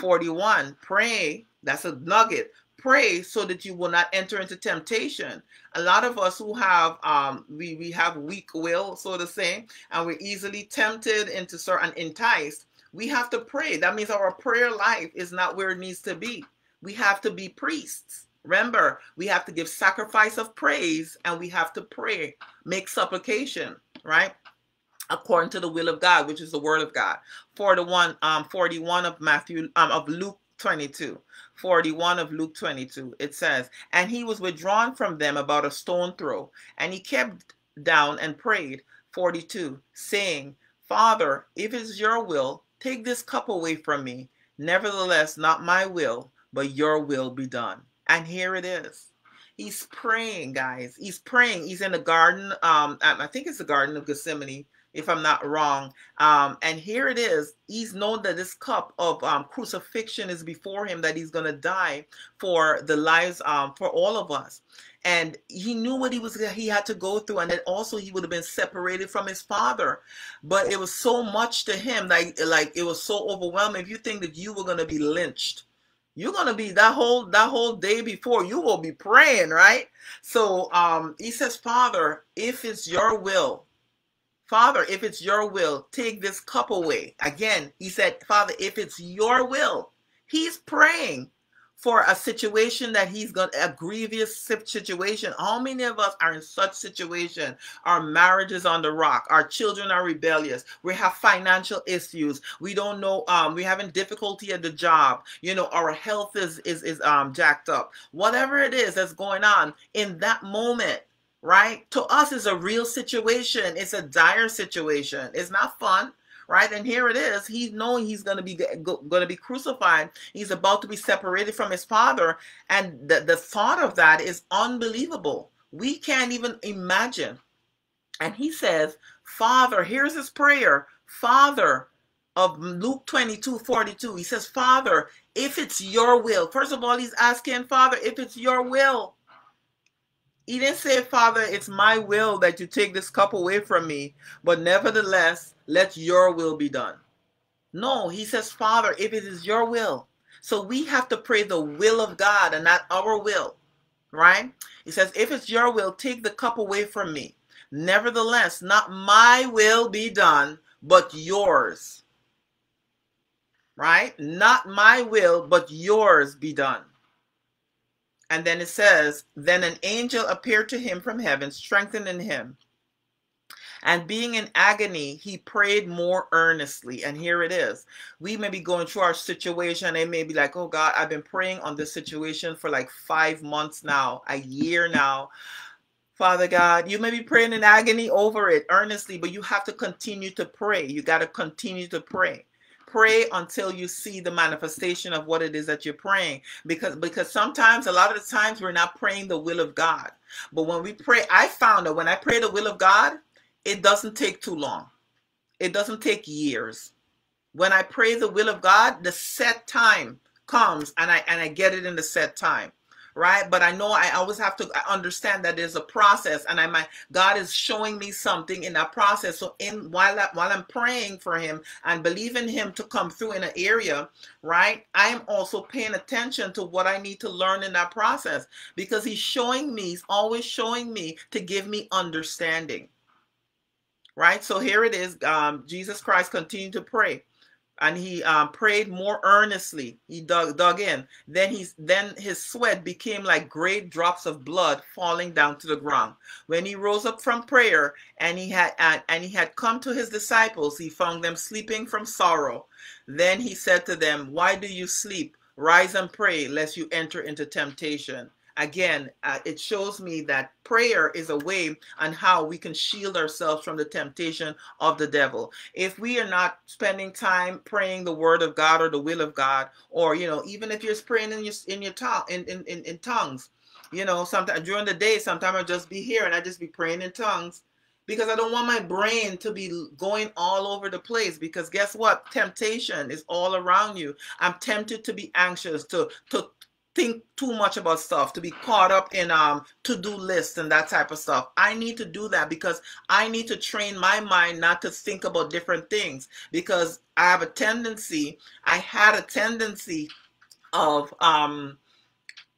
41. Pray, that's a nugget. Pray so that you will not enter into temptation. A lot of us who have um we, we have weak will, so to say, and we're easily tempted into certain enticed. We have to pray. That means our prayer life is not where it needs to be. We have to be priests. Remember, we have to give sacrifice of praise and we have to pray, make supplication, right? according to the will of God, which is the word of God. 41, um, 41 of Matthew, um, of Luke 22. 41 of Luke 22. It says, And he was withdrawn from them about a stone throw, and he kept down and prayed. 42, saying, Father, if it is your will, take this cup away from me. Nevertheless, not my will, but your will be done. And here it is. He's praying, guys. He's praying. He's in the garden. Um, I think it's the Garden of Gethsemane if I'm not wrong. Um, and here it is. He's known that this cup of um, crucifixion is before him, that he's going to die for the lives um, for all of us. And he knew what he was he had to go through, and then also he would have been separated from his father. But it was so much to him, like like it was so overwhelming. If you think that you were going to be lynched, you're gonna be that whole that whole day before you will be praying right so um he says father if it's your will Father, if it's your will, take this cup away. Again, he said, Father, if it's your will, he's praying for a situation that he's got a grievous situation. How many of us are in such situation? Our marriage is on the rock. Our children are rebellious. We have financial issues. We don't know. Um, we're having difficulty at the job. You know, our health is is is um jacked up. Whatever it is that's going on in that moment, right? To us, is a real situation. It's a dire situation. It's not fun, right? And here it is. He's knowing he's going to be going to be crucified. He's about to be separated from his father, and the, the thought of that is unbelievable. We can't even imagine. And he says, Father, here's his prayer. Father, of Luke 22 42, he says, Father, if it's your will, first of all, he's asking, Father, if it's your will, he didn't say, Father, it's my will that you take this cup away from me, but nevertheless, let your will be done. No, he says, Father, if it is your will. So we have to pray the will of God and not our will, right? He says, if it's your will, take the cup away from me. Nevertheless, not my will be done, but yours. Right? Not my will, but yours be done. And then it says, Then an angel appeared to him from heaven, strengthening him. And being in agony, he prayed more earnestly. And here it is. We may be going through our situation. It may be like, oh God, I've been praying on this situation for like five months now, a year now. Father God, you may be praying in agony over it earnestly, but you have to continue to pray. You got to continue to pray pray until you see the manifestation of what it is that you're praying because because sometimes a lot of the times we're not praying the will of god but when we pray i found that when i pray the will of god it doesn't take too long it doesn't take years when i pray the will of god the set time comes and i and i get it in the set time right? But I know I always have to understand that there's a process, and I might God is showing me something in that process. So in while I, while I'm praying for Him and believing Him to come through in an area, right? I am also paying attention to what I need to learn in that process because He's showing me, He's always showing me to give me understanding. Right? So here it is. Um, Jesus Christ continued to pray and he um, prayed more earnestly. He dug, dug in. Then he's then his sweat became like great drops of blood falling down to the ground. When he rose up from prayer and he had and, and he had come to his disciples, he found them sleeping from sorrow. Then he said to them, "Why do you sleep? Rise and pray, lest you enter into temptation." Again, uh, it shows me that prayer is a way on how we can shield ourselves from the temptation of the devil. If we are not spending time praying the word of God or the will of God, or you know, even if you're praying in your in your tongue in, in, in, in tongues, you know, sometimes during the day, sometimes I'll just be here and I just be praying in tongues because I don't want my brain to be going all over the place because guess what temptation is all around you I'm tempted to be anxious to to think too much about stuff, to be caught up in um to-do lists and that type of stuff. I need to do that because I need to train my mind not to think about different things because I have a tendency, I had a tendency of um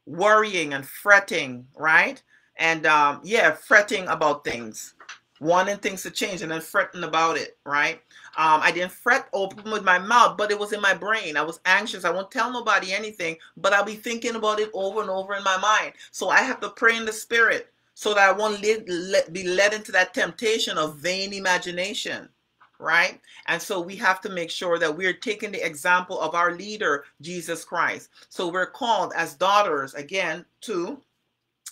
worrying and fretting, right? And um yeah, fretting about things wanting things to change and then fretting about it, right? Um, I didn't fret open with my mouth, but it was in my brain. I was anxious. I won't tell nobody anything, but I'll be thinking about it over and over in my mind. So I have to pray in the spirit so that I won't let, let, be led into that temptation of vain imagination, right? And so we have to make sure that we're taking the example of our leader, Jesus Christ. So we're called as daughters, again, to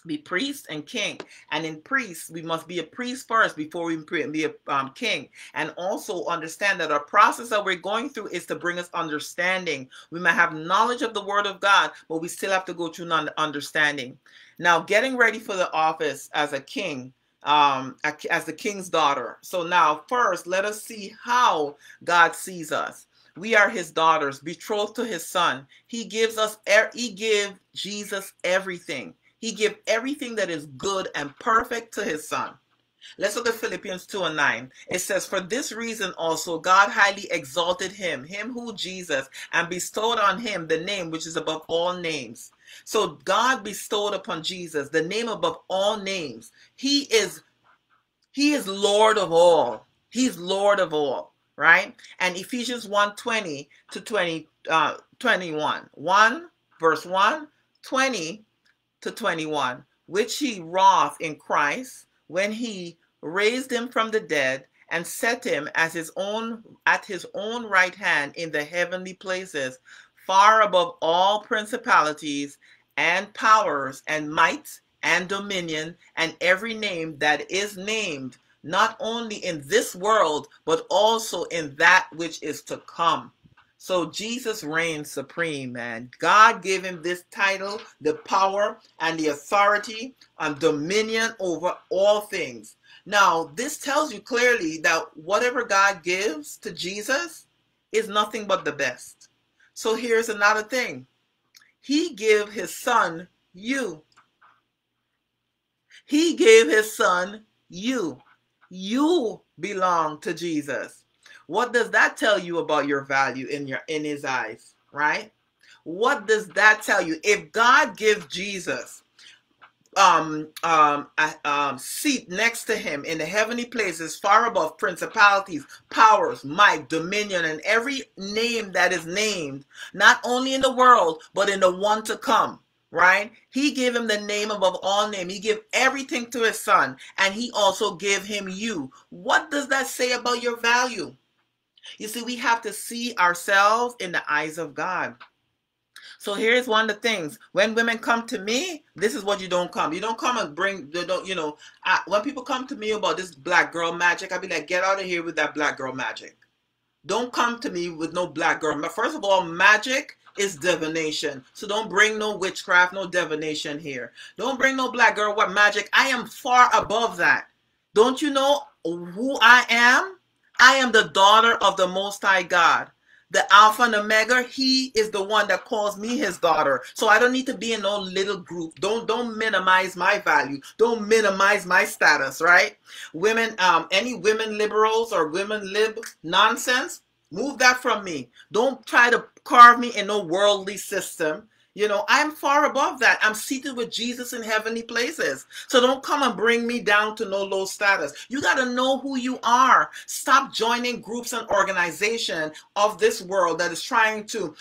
be priest and king. And in priest, we must be a priest first before we be a um, king. And also understand that our process that we're going through is to bring us understanding. We might have knowledge of the word of God, but we still have to go through understanding. Now, getting ready for the office as a king, um, as the king's daughter. So now, first, let us see how God sees us. We are his daughters, betrothed to his son. He gives us, he give Jesus everything. He gave everything that is good and perfect to his son. Let's look at Philippians 2 and 9. It says, For this reason also God highly exalted him, him who Jesus, and bestowed on him the name which is above all names. So God bestowed upon Jesus the name above all names. He is he is Lord of all. He's Lord of all, right? And Ephesians 1 20 to 20, uh, 21. 1 verse 1, 20 to 21, which he wrought in Christ when he raised him from the dead and set him as his own at his own right hand in the heavenly places, far above all principalities and powers and might and dominion and every name that is named, not only in this world, but also in that which is to come so Jesus reigns supreme, man. God gave him this title, the power and the authority and dominion over all things. Now, this tells you clearly that whatever God gives to Jesus is nothing but the best. So here's another thing. He gave his son you. He gave his son you. You belong to Jesus. What does that tell you about your value in your in his eyes, right? What does that tell you? If God gives Jesus um, um, a um, seat next to him in the heavenly places, far above principalities, powers, might, dominion, and every name that is named, not only in the world, but in the one to come. Right? He gave him the name above all name. He gave everything to his son, and he also gave him you. What does that say about your value? You see, we have to see ourselves in the eyes of God. So here's one of the things: when women come to me, this is what you don't come. You don't come and bring. You don't. You know, I, when people come to me about this black girl magic, I'd be like, get out of here with that black girl magic. Don't come to me with no black girl. First of all, magic is divination. So don't bring no witchcraft, no divination here. Don't bring no black girl what magic. I am far above that. Don't you know who I am? I am the daughter of the Most High God. The Alpha and Omega, He is the one that calls me His daughter. So I don't need to be in no little group. Don't don't minimize my value. Don't minimize my status, right? Women, um, any women liberals or women lib nonsense, move that from me. Don't try to carve me in no worldly system. You know, I'm far above that. I'm seated with Jesus in heavenly places. So don't come and bring me down to no low status. You got to know who you are. Stop joining groups and organization of this world that is trying to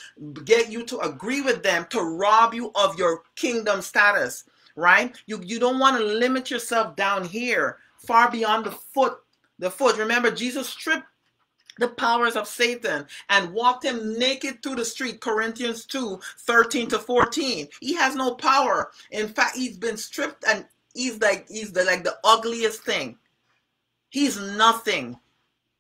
get you to agree with them to rob you of your kingdom status, right? You you don't want to limit yourself down here, far beyond the foot the foot. Remember Jesus stripped the powers of Satan and walked him naked through the street. Corinthians 2 13 to 14. He has no power. In fact, he's been stripped and he's like he's the like the ugliest thing. He's nothing.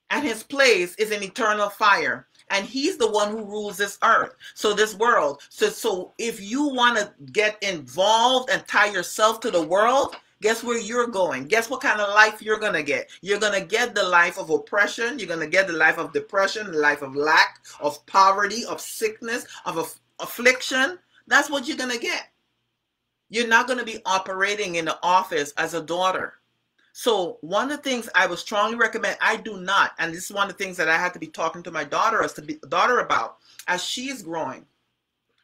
And his place is in eternal fire. And he's the one who rules this earth. So this world. So so if you want to get involved and tie yourself to the world, guess where you're going? Guess what kind of life you're going to get? You're going to get the life of oppression. You're going to get the life of depression, the life of lack, of poverty, of sickness, of aff- affliction. That's what you're going to get. You're not going to be operating in the office as a daughter. So one of the things I would strongly recommend, I do not, and this is one of the things that I had to be talking to my daughter as to be daughter about as she is growing,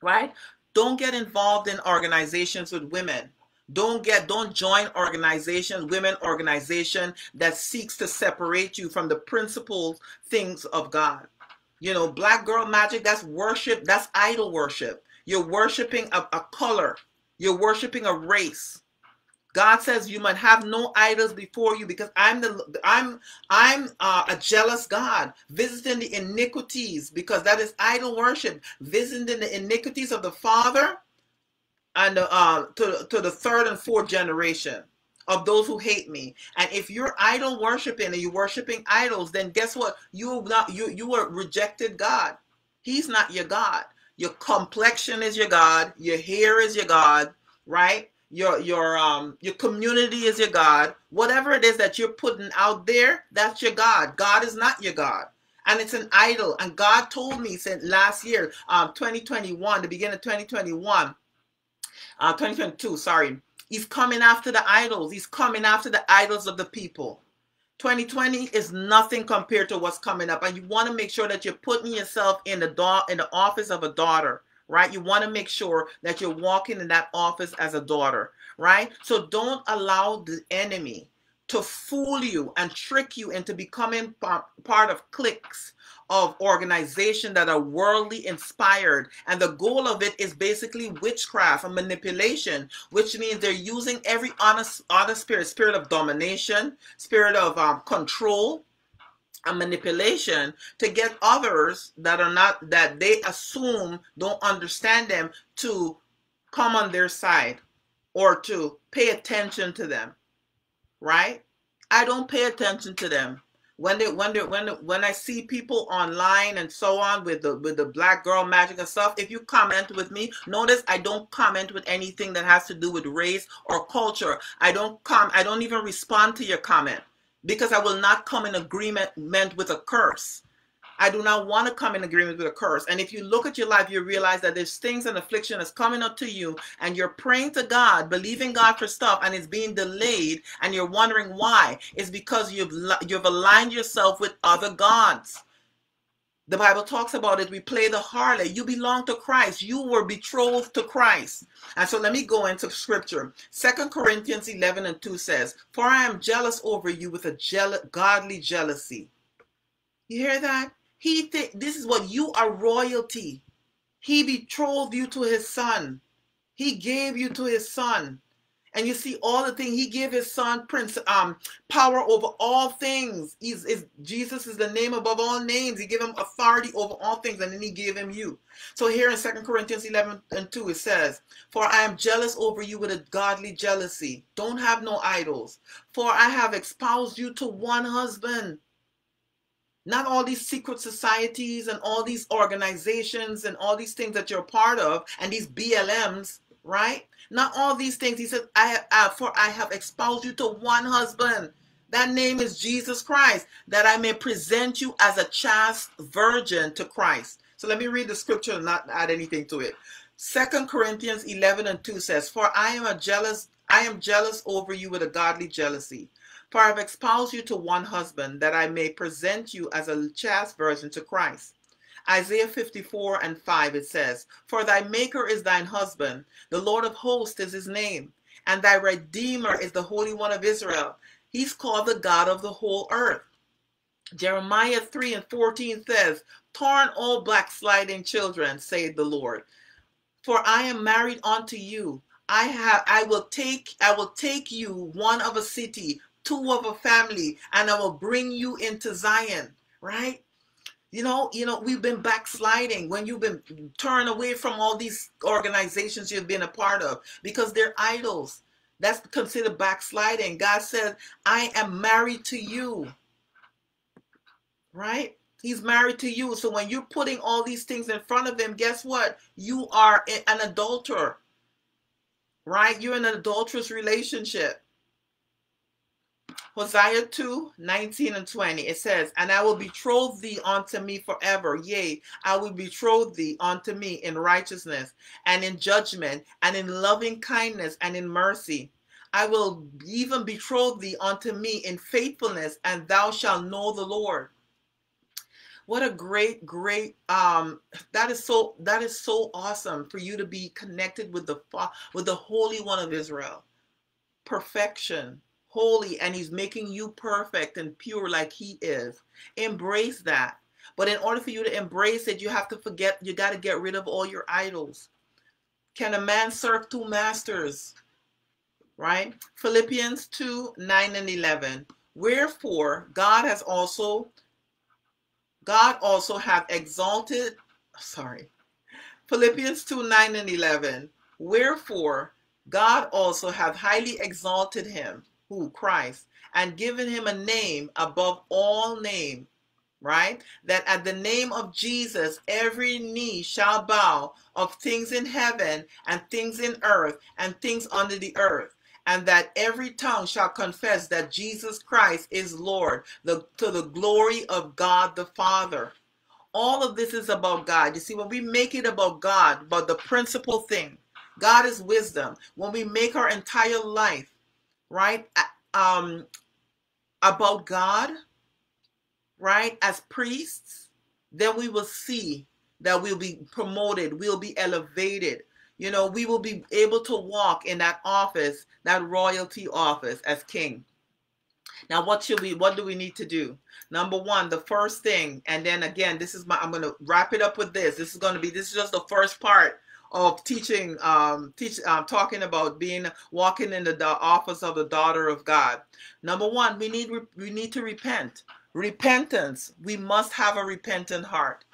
right? Don't get involved in organizations with women don't get, don't join organizations, women organization that seeks to separate you from the principal things of God. You know, black girl magic, that's worship, that's idol worship. You're worshiping a, a color. You're worshiping a race. God says you might have no idols before you because I'm the I'm I'm uh, a jealous God, visiting the iniquities because that is idol worship, visiting the iniquities of the father and uh, to, to the third and fourth generation of those who hate me. And if you're idol worshiping and you're worshiping idols, then guess what? You not you you are rejected God. He's not your God. Your complexion is your God. Your hair is your God, right? Your your um your community is your God. Whatever it is that you're putting out there, that's your God. God is not your God and it's an idol. And God told me since last year, um, 2021, the beginning of 2021, uh, 2022, sorry. He's coming after the idols. He's coming after the idols of the people. 2020 is nothing compared to what's coming up. And you want to make sure that you're putting yourself in the da- in the office of a daughter, right? You want to make sure that you're walking in that office as a daughter, right? So don't allow the enemy to fool you and trick you into becoming part of cliques of organization that are worldly inspired. And the goal of it is basically witchcraft and manipulation which means they're using every honest other spirit spirit of domination spirit of um, control and manipulation to get others that are not that they assume don't understand them to come on their side or to pay attention to them right? I don't pay attention to them when they when they when when I see people online and so on with the with the black girl magic and stuff, if you comment with me, notice I don't comment with anything that has to do with race or culture. I don't come I don't even respond to your comment because I will not come in agreement meant with a curse. I do not want to come in agreement with a curse. And if you look at your life, you realize that there's things and affliction that's coming up to you, and you're praying to God, believing God for stuff, and it's being delayed, and you're wondering why. It's because you've you've aligned yourself with other gods. The Bible talks about it. We play the harlot. You belong to Christ. You were betrothed to Christ. And so let me go into scripture. Second Corinthians 11 and 2 says, For I am jealous over you with a jealous, godly jealousy. You hear that? He th- this is what you are royalty. He betrothed you to his son. He gave you to his son. And you see all the things he gave his son prince um power over all things. He's is Jesus is the name above all names. He gave him authority over all things, and then he gave him you. So here in Second Corinthians 11 and 2, it says, For I am jealous over you with a godly jealousy. Don't have no idols. For I have espoused you to one husband not all these secret societies and all these organizations and all these things that you're part of and these BLMs, right? Not all these things. He says, I, I uh, for I have exposed you to one husband. That name is Jesus Christ, that I may present you as a chaste virgin to Christ. So let me read the scripture and not add anything to it. Second Corinthians 11 and 2 says, For I am a jealous, I am jealous over you with a godly jealousy. For I have espoused you to one husband, that I may present you as a chaste virgin to Christ. Isaiah 54 and 5 it says, For thy maker is thine husband, the Lord of hosts is his name, and thy redeemer is the Holy One of Israel. He's called the God of the whole earth. Jeremiah 3 and 14 says, Turn all backsliding children, saith the Lord. For I am married unto you. I have I will take I will take you one of a city, two of a family, and I will bring you into Zion, right? You know, you know, we've been backsliding when you've been turned away from all these organizations you've been a part of because they're idols. That's considered backsliding. God said, I am married to you. Right? He's married to you. So when you're putting all these things in front of him, guess what? You are an adulterer. Right? You're in an adulterous relationship. Hosea 2 19 and 20. It says, And I will betroth thee unto me forever. Yea, I will betroth thee unto me in righteousness and in judgment and in loving kindness and in mercy. I will even betroth thee unto me in faithfulness, and thou shalt know the Lord. What a great, great um that is so that is so awesome for you to be connected with the with the Holy One of Israel. Perfection holy and he's making you perfect and pure like he is. Embrace that. But in order for you to embrace it, you have to forget, you got to get rid of all your idols. Can a man serve two masters? Right? Philippians 2 9 and 11. Wherefore, God has also, God also have exalted, sorry, Philippians 2 9 and 11. Wherefore, God also have highly exalted him who Christ and given him a name above all name right? That at the name of Jesus every knee shall bow of things in heaven and things in earth and things under the earth and that every tongue shall confess that Jesus Christ is Lord the, to the glory of God the Father. All of this is about God. You see when we make it about God but the principal thing God is wisdom. When we make our entire life right? Um, about God, right? As priests, then we will see that we'll be promoted, we'll be elevated. You know, we will be able to walk in that office, that royalty office as king. Now, what should we, what do we need to do? Number one, the first thing, and then again, this is my, I'm going to wrap it up with this. This is going to be, this is just the first part of teaching, um, teach, um, talking about being walking in the office of the daughter of God. Number one, we need we need to repent. Repentance. We must have a repentant heart.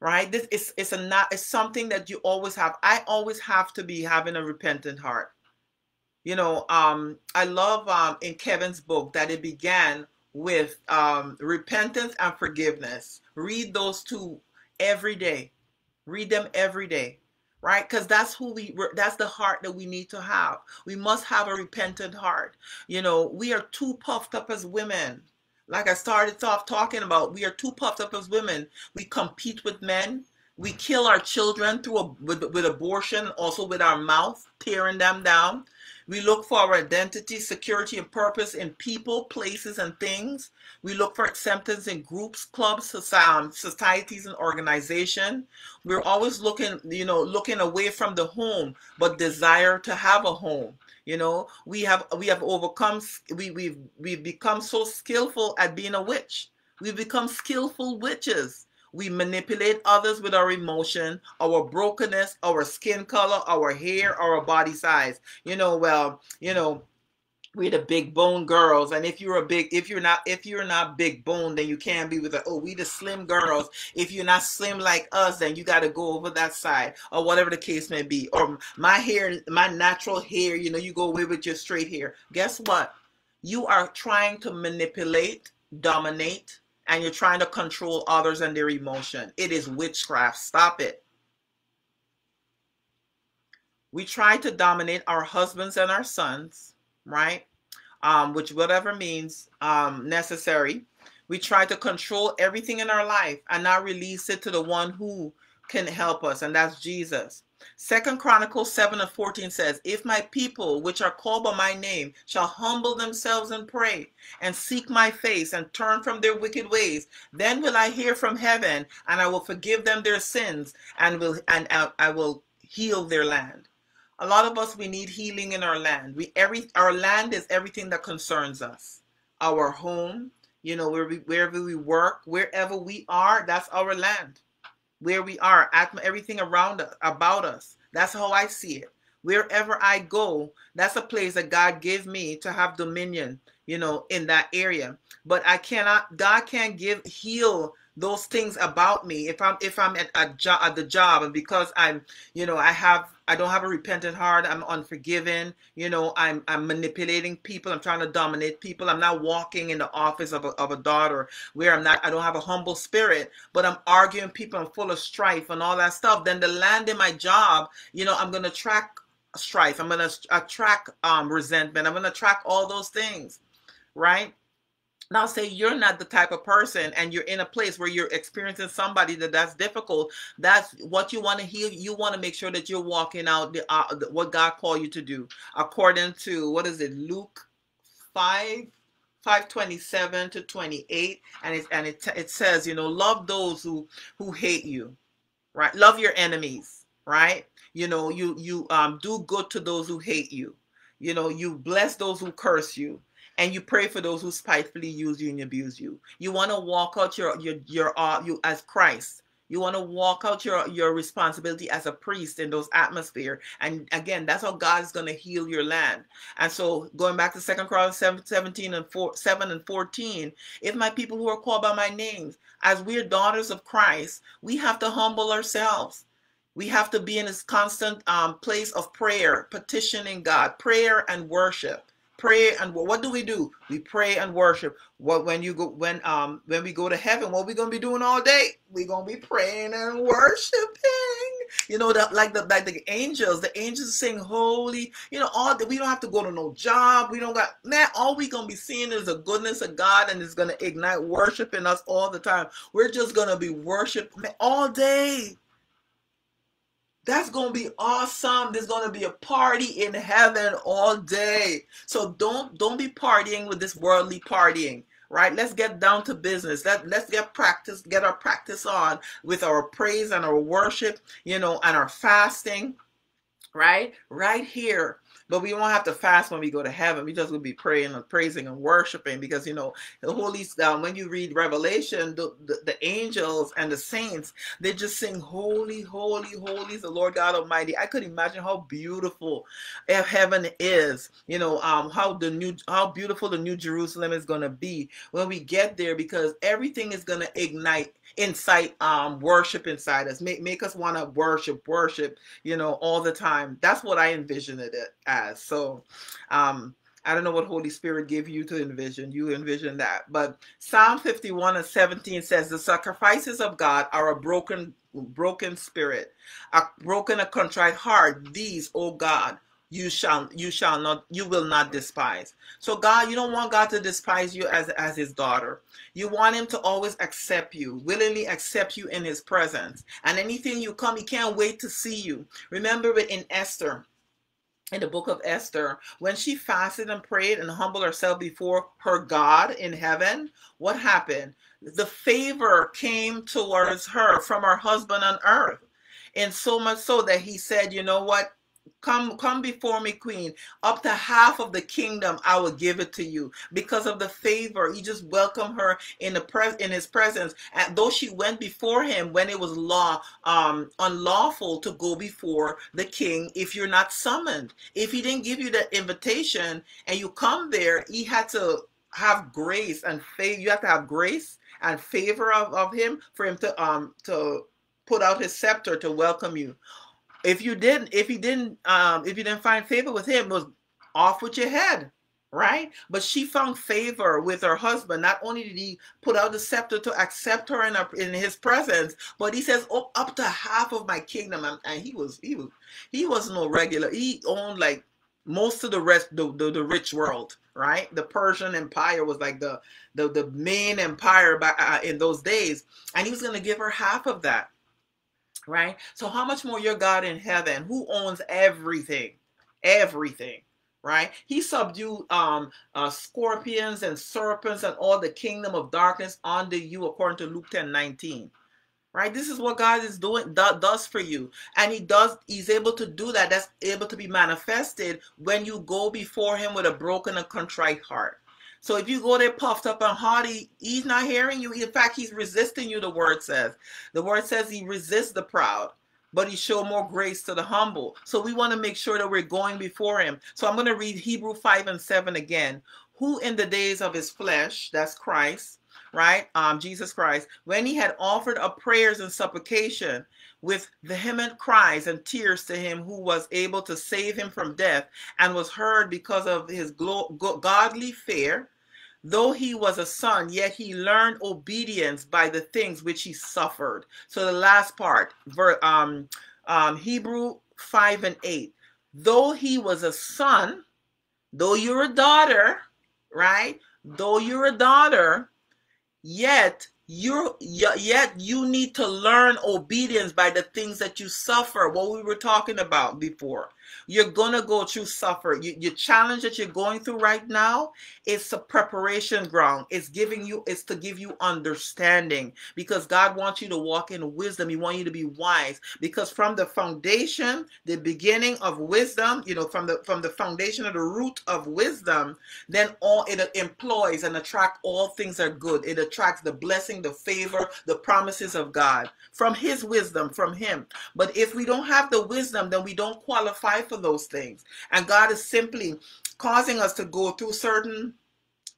Right? This is it's a not it's something that you always have. I always have to be having a repentant heart. You know, um, I love um, in Kevin's book that it began with um, repentance and forgiveness. Read those two every day. Read them every day right? Because that's who we that's the heart that we need to have. We must have a repentant heart. You know we are too puffed up as women. Like i started off talking about we are too puffed up as women. We compete with men. We kill our children through a, with, with abortion also with our mouth tearing them down we look for our identity, security, and purpose in people, places, and things. We look for acceptance in groups, clubs, societies, and organization. We're always looking, you know, looking away from the home, but desire to have a home. You know, we have we have overcome. We we've we've become so skillful at being a witch. We've become skillful witches we manipulate others with our emotion, our brokenness, our skin color, our hair, our body size. You know, well, you know, we're the big bone girls. And if you're a big if you're not if you're not big bone then you can't be with the oh we the slim girls. If you're not slim like us then you got to go over that side or whatever the case may be. Or my hair my natural hair you know you go away with your straight hair. Guess what? You are trying to manipulate dominate and you're trying to control others and their emotion. It is witchcraft. Stop it. We try to dominate our husbands and our sons, right? Um, which whatever means um, necessary. We try to control everything in our life and not release it to the one who can help us, and that's Jesus. Second Chronicles 7 and 14 says, If my people, which are called by my name, shall humble themselves and pray, and seek my face, and turn from their wicked ways, then will I hear from heaven, and I will forgive them their sins, and will and I will heal their land. A lot of us we need healing in our land. We every our land is everything that concerns us. Our home, you know, where we, wherever we work, wherever we are, that's our land where we are, everything around us, about us. That's how I see it. Wherever I go, that's a place that God gave me to have dominion, you know, in that area. But I cannot, God can't give, heal those things about me. If i'm if i'm at a job at the job and because i'm you know i have i don't have a repentant heart i'm unforgiven you know i'm i'm manipulating people i'm trying to dominate people i'm not walking in the office of a, of a daughter where i'm not i don't have a humble spirit but i'm arguing people i'm full of strife and all that stuff then the land in my job you know i'm going to track strife i'm going to attract um, resentment i'm going to track all those things right now say you're not the type of person and you're in a place where you're experiencing somebody that that's difficult that's what you want to heal you want to make sure that you're walking out the, uh, the, what god called you to do. According to what is it luke 5 527 to 28 and it and it, it says you know love those who who hate you right? Love your enemies right? You know you you um do good to those who hate you. You know you bless those who curse you and you pray for those who spitefully use you and abuse you. You want to walk out your your your uh, you as Christ. You want to walk out your your responsibility as a priest in those atmosphere. And again, that's how God is going to heal your land. And so going back to Second Chronicles 17 and 4, 7 and 14, if my people who are called by my names, as we're daughters of Christ, we have to humble ourselves. We have to be in this constant um, place of prayer, petitioning God, prayer and worship pray and what do we do? We pray and worship. What when you go when um when we go to heaven what we gonna be doing all day? We gonna be praying and worshiping. You know that like the like the angels the angels sing holy you know all that we don't have to go to no job we don't got man all we gonna be seeing is the goodness of god and it's gonna ignite worship in us all the time. We're just gonna be worshiping all day that's going to be awesome. There's going to be a party in heaven all day. So don't don't be partying with this worldly partying, right? Let's get down to business. Let, let's get practice, get our practice on with our praise and our worship, you know, and our fasting, right? Right here but we won't have to fast when we go to heaven. We just will be praying and praising and worshiping because you know the Holy. Um, when you read Revelation, the, the, the angels and the saints they just sing holy, holy, holy is the Lord God Almighty. I could imagine how beautiful heaven is. You know um, how the new how beautiful the New Jerusalem is going to be when we get there because everything is going to ignite incite um worship inside us make make us want to worship worship you know all the time that's what i envision it as so um I don't know what Holy Spirit gave you to envision. You envision that. But Psalm 51 and 17 says, The sacrifices of God are a broken, broken spirit, a broken, a contrite heart. These, O God, you shall you shall not you will not despise so god you don't want god to despise you as as his daughter you want him to always accept you willingly accept you in his presence and anything you come he can't wait to see you remember it in esther in the book of Esther, when she fasted and prayed and humbled herself before her God in heaven, what happened? The favor came towards her from her husband on earth. And so much so that he said, You know what? Come, come before me, queen. Up to half of the kingdom, I will give it to you because of the favor. He just welcomed her in the pres in his presence. And though she went before him when it was law um, unlawful to go before the king if you're not summoned. If he didn't give you the invitation and you come there, he had to have grace and faith. You have to have grace and favor of, of him for him to um to put out his scepter to welcome you if you didn't, if he didn't, um, if you didn't find favor with him, was off with your head, right? But she found favor with her husband. Not only did he put out the scepter to accept her in, her, in his presence, but he says, "Oh, up to half of my kingdom." And, and he was, he was, he was no regular. He owned like most of the rest, the, the, the rich world, right? The Persian Empire was like the the the main empire back uh, in those days, and he was going to give her half of that Right? So, how much more your God in heaven, who owns everything? Everything right? He subdued um, uh, scorpions and serpents and all the kingdom of darkness under you, according to Luke 10 19 right this is what god is doing does for you and he does he's able to do that that's able to be manifested when you go before him with a broken and contrite heart so if you go there puffed up and haughty he's not hearing you in fact he's resisting you the word says the word says he resists the proud but he showed more grace to the humble. So we want to make sure that we're going before him. So I'm going to read Hebrew 5 and 7 again. Who in the days of his flesh, that's Christ, right? Um, Jesus Christ, when he had offered up prayers and supplication with vehement cries and tears to him who was able to save him from death and was heard because of his godly fear, though he was a son, yet he learned obedience by the things which he suffered. So the last part, um, um, Hebrew 5 and 8. Though he was a son, though you're a daughter, right? Though you're a daughter, yet you're yet you need to learn obedience by the things that you suffer what we were talking about before you're gonna go through suffer you, your challenge that you're going through right now is a preparation ground. It's giving you it's to give you understanding because god wants you to walk in wisdom. He wants you to be wise because from the foundation the beginning of wisdom you know from the from the foundation of the root of wisdom then all it employs and attract all things are good. It attracts the blessing the favor, the promises of God from His wisdom, from Him. But if we don't have the wisdom, then we don't qualify for those things. And God is simply causing us to go through certain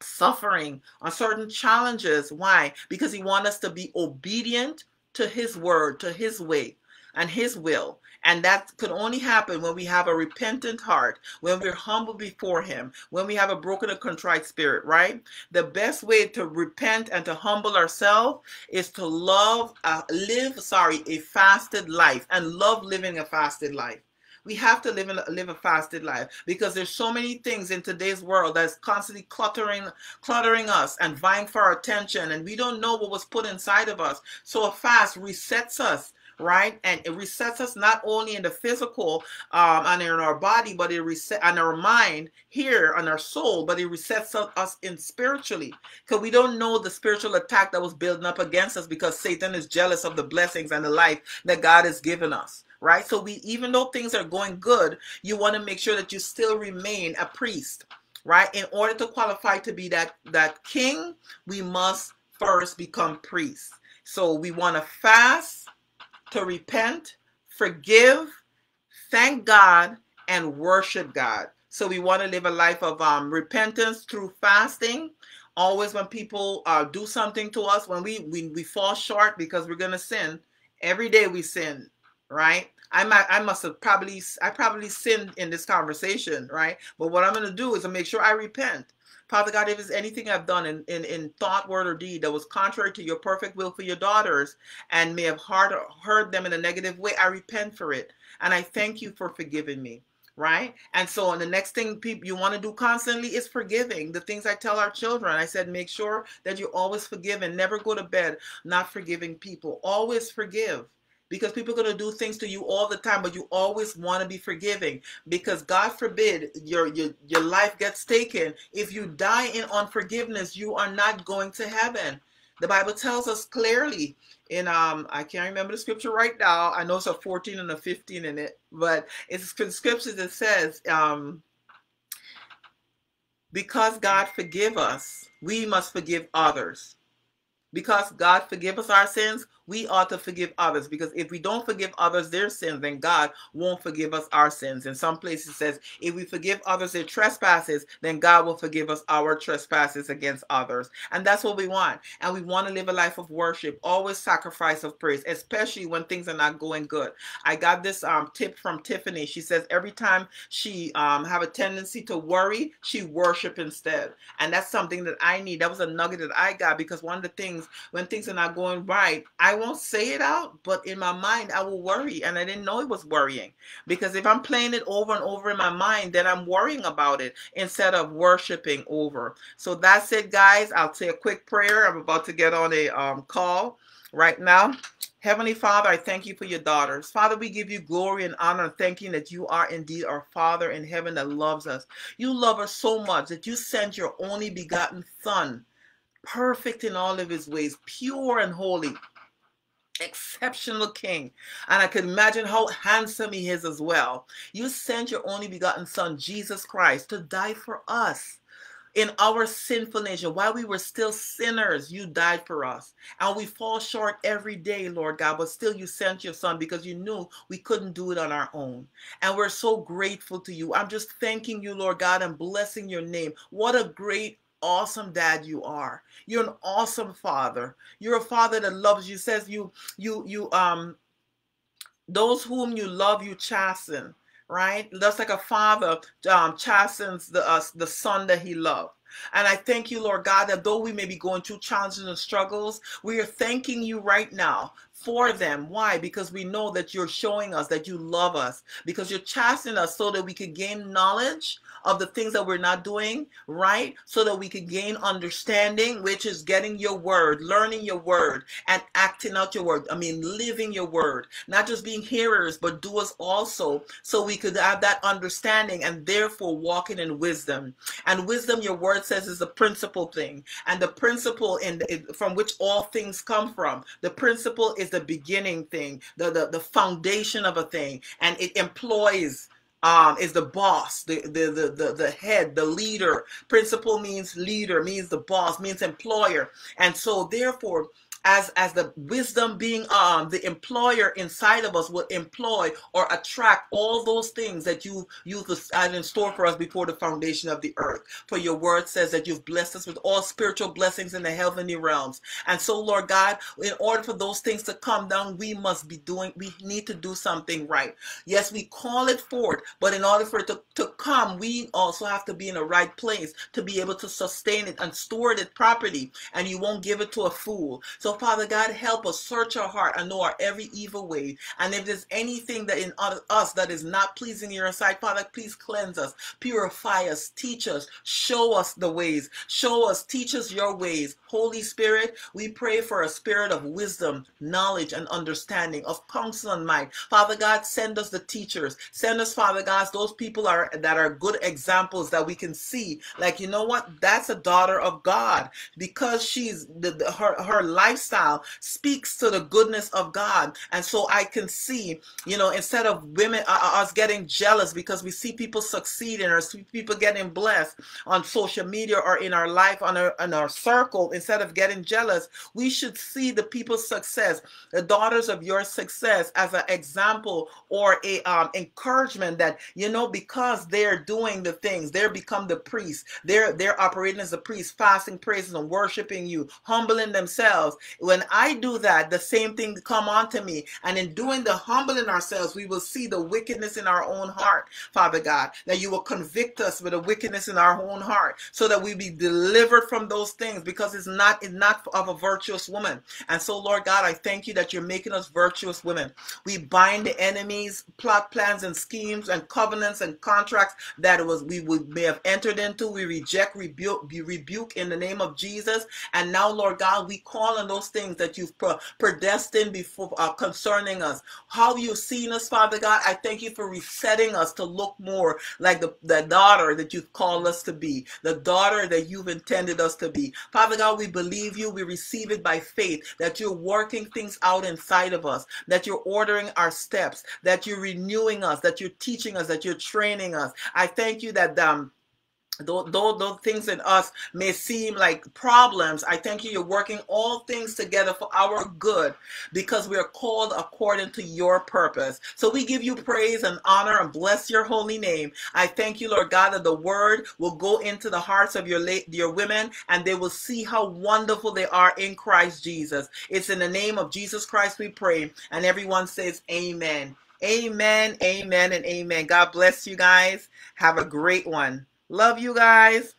suffering on certain challenges. Why? Because He wants us to be obedient to His word, to His way, and His will. And that could only happen when we have a repentant heart, when we're humble before Him, when we have a broken and contrite spirit, right? The best way to repent and to humble ourselves is to love, uh, live, sorry, a fasted life and love living a fasted life we have to live in live a fasted life because there's so many things in today's world that's constantly cluttering cluttering us and vying for our attention and we don't know what was put inside of us. So a fast resets us right? And it resets us not only in the physical um, and in our body, but it reset on our mind here on our soul, but it resets us in spiritually. Because we don't know the spiritual attack that was building up against us because Satan is jealous of the blessings and the life that God has given us right so we even though things are going good you want to make sure that you still remain a priest right in order to qualify to be that that king we must first become priests so we want to fast to repent, forgive, thank God, and worship God. So we want to live a life of um, repentance through fasting. Always when people uh, do something to us, when we, we, we fall short because we're going to sin, every day we sin, right? I might, I must have probably, I probably sinned in this conversation, right? But what I'm going to do is to make sure I repent. Father God, if there's anything I've done in, in, in thought, word, or deed that was contrary to your perfect will for your daughters and may have hurt, hurt them in a negative way, I repent for it. And I thank you for forgiving me right? And so, and the next thing people you want to do constantly is forgiving. The things I tell our children, I said, make sure that you always forgive and never go to bed not forgiving people. Always forgive because people are going to do things to you all the time but you always want to be forgiving. Because god forbid your, your your life gets taken. If you die in unforgiveness you are not going to heaven. The bible tells us clearly in um i can't remember the scripture right now. I know it's a 14 and a 15 in it but it's scripture that says um because god forgive us we must forgive others. Because god forgive us our sins we ought to forgive others because if we don't forgive others their sins, then God won't forgive us our sins. In some places says, if we forgive others their trespasses, then God will forgive us our trespasses against others. And that's what we want. And we want to live a life of worship, always sacrifice of praise, especially when things are not going good. I got this um, tip from Tiffany. She says every time she um, have a tendency to worry, she worship instead. And that's something that I need. That was a nugget that I got because one of the things when things are not going right, I won't say it out, but in my mind, I will worry. And I didn't know it was worrying. Because if I'm playing it over and over in my mind, then I'm worrying about it instead of worshiping over. So that's it, guys. I'll say a quick prayer. I'm about to get on a um, call right now. Heavenly Father, I thank you for your daughters. Father, we give you glory and honor, thanking that you are indeed our Father in heaven that loves us. You love us so much that you sent your only begotten Son, perfect in all of his ways, pure and holy, exceptional king. And I can imagine how handsome he is as well. You sent your only begotten Son, Jesus Christ, to die for us in our sinful nature, while we were still sinners, you died for us. And we fall short every day, Lord God, but still you sent your son because you knew we couldn't do it on our own. And we're so grateful to you. I'm just thanking you, Lord God, and blessing your name. What a great awesome dad you are you're an awesome father you're a father that loves you says you you you um those whom you love you chasten right? Just like a father um, chastens the uh, the son that he loved. And I thank you, Lord God, that though we may be going through challenges and struggles, we are thanking you right now for them. Why? Because we know that you're showing us that you love us, because you're chastening us so that we could gain knowledge of the things that we're not doing right, so that we could gain understanding, which is getting your word, learning your word, and acting out your word. I mean, living your word, not just being hearers, but doers also, so we could have that understanding and therefore walking in wisdom. And wisdom, your word says, is the principal thing, and the principle in from which all things come from. The principle is is the beginning thing, the, the, the foundation of a thing, and it employs um, is the boss, the, the, the, the, the head, the leader. Principal means leader, means the boss, means employer. And so therefore, as as the wisdom being um the employer inside of us will employ or attract all those things that you you had in store for us before the foundation of the earth. For your word says that you've blessed us with all spiritual blessings in the heavenly realms. And so lord god in order for those things to come down we must be doing we need to do something right. Yes we call it forth but in order for it to, to come we also have to be in the right place to be able to sustain it and store it properly. And you won't give it to a fool. So so, Father God, help us search our heart and know our every evil way. And if there's anything that in us that is not pleasing in your sight, Father, please cleanse us, purify us, teach us, show us the ways, show us, teach us your ways. Holy Spirit, we pray for a spirit of wisdom, knowledge, and understanding, of counsel and might. Father God, send us the teachers. Send us, Father God, those people are that are good examples that we can see. Like, you know what? That's a daughter of God because she's the, the her her life lifestyle speaks to the goodness of God. And so I can see, you know, instead of women, uh, uh, us getting jealous because we see people succeeding or see people getting blessed on social media or in our life, on our, in our circle, instead of getting jealous, we should see the people's success, the daughters of your success as an example or a um, encouragement that, you know, because they're doing the things, they're become the priests, they're, they're operating as a priest, fasting, praising and worshiping you, humbling themselves when I do that, the same thing come onto me. And in doing the humbling ourselves, we will see the wickedness in our own heart, Father God, that you will convict us with the wickedness in our own heart so that we be delivered from those things because it's not, it's not of a virtuous woman. And so, Lord God, I thank you that you're making us virtuous women. We bind the enemy's plot plans and schemes and covenants and contracts that was we would may have entered into. We reject, rebuke, be rebuke in the name of Jesus. And now, Lord God, we call on those things that you've predestined before uh, concerning us. How you've seen us, Father God, I thank you for resetting us to look more like the, the daughter that you've called us to be, the daughter that you've intended us to be. Father God, we believe you, we receive it by faith, that you're working things out inside of us, that you're ordering our steps, that you're renewing us, that you're teaching us, that you're training us. I thank you that um, though, though those things in us may seem like problems, I thank you. You're working all things together for our good because we are called according to your purpose. So we give you praise and honor and bless your holy name. I thank you, Lord God, that the word will go into the hearts of your your women and they will see how wonderful they are in Christ Jesus. It's in the name of Jesus Christ we pray. And everyone says, Amen. Amen, amen, and amen. God bless you guys. Have a great one. Love you guys.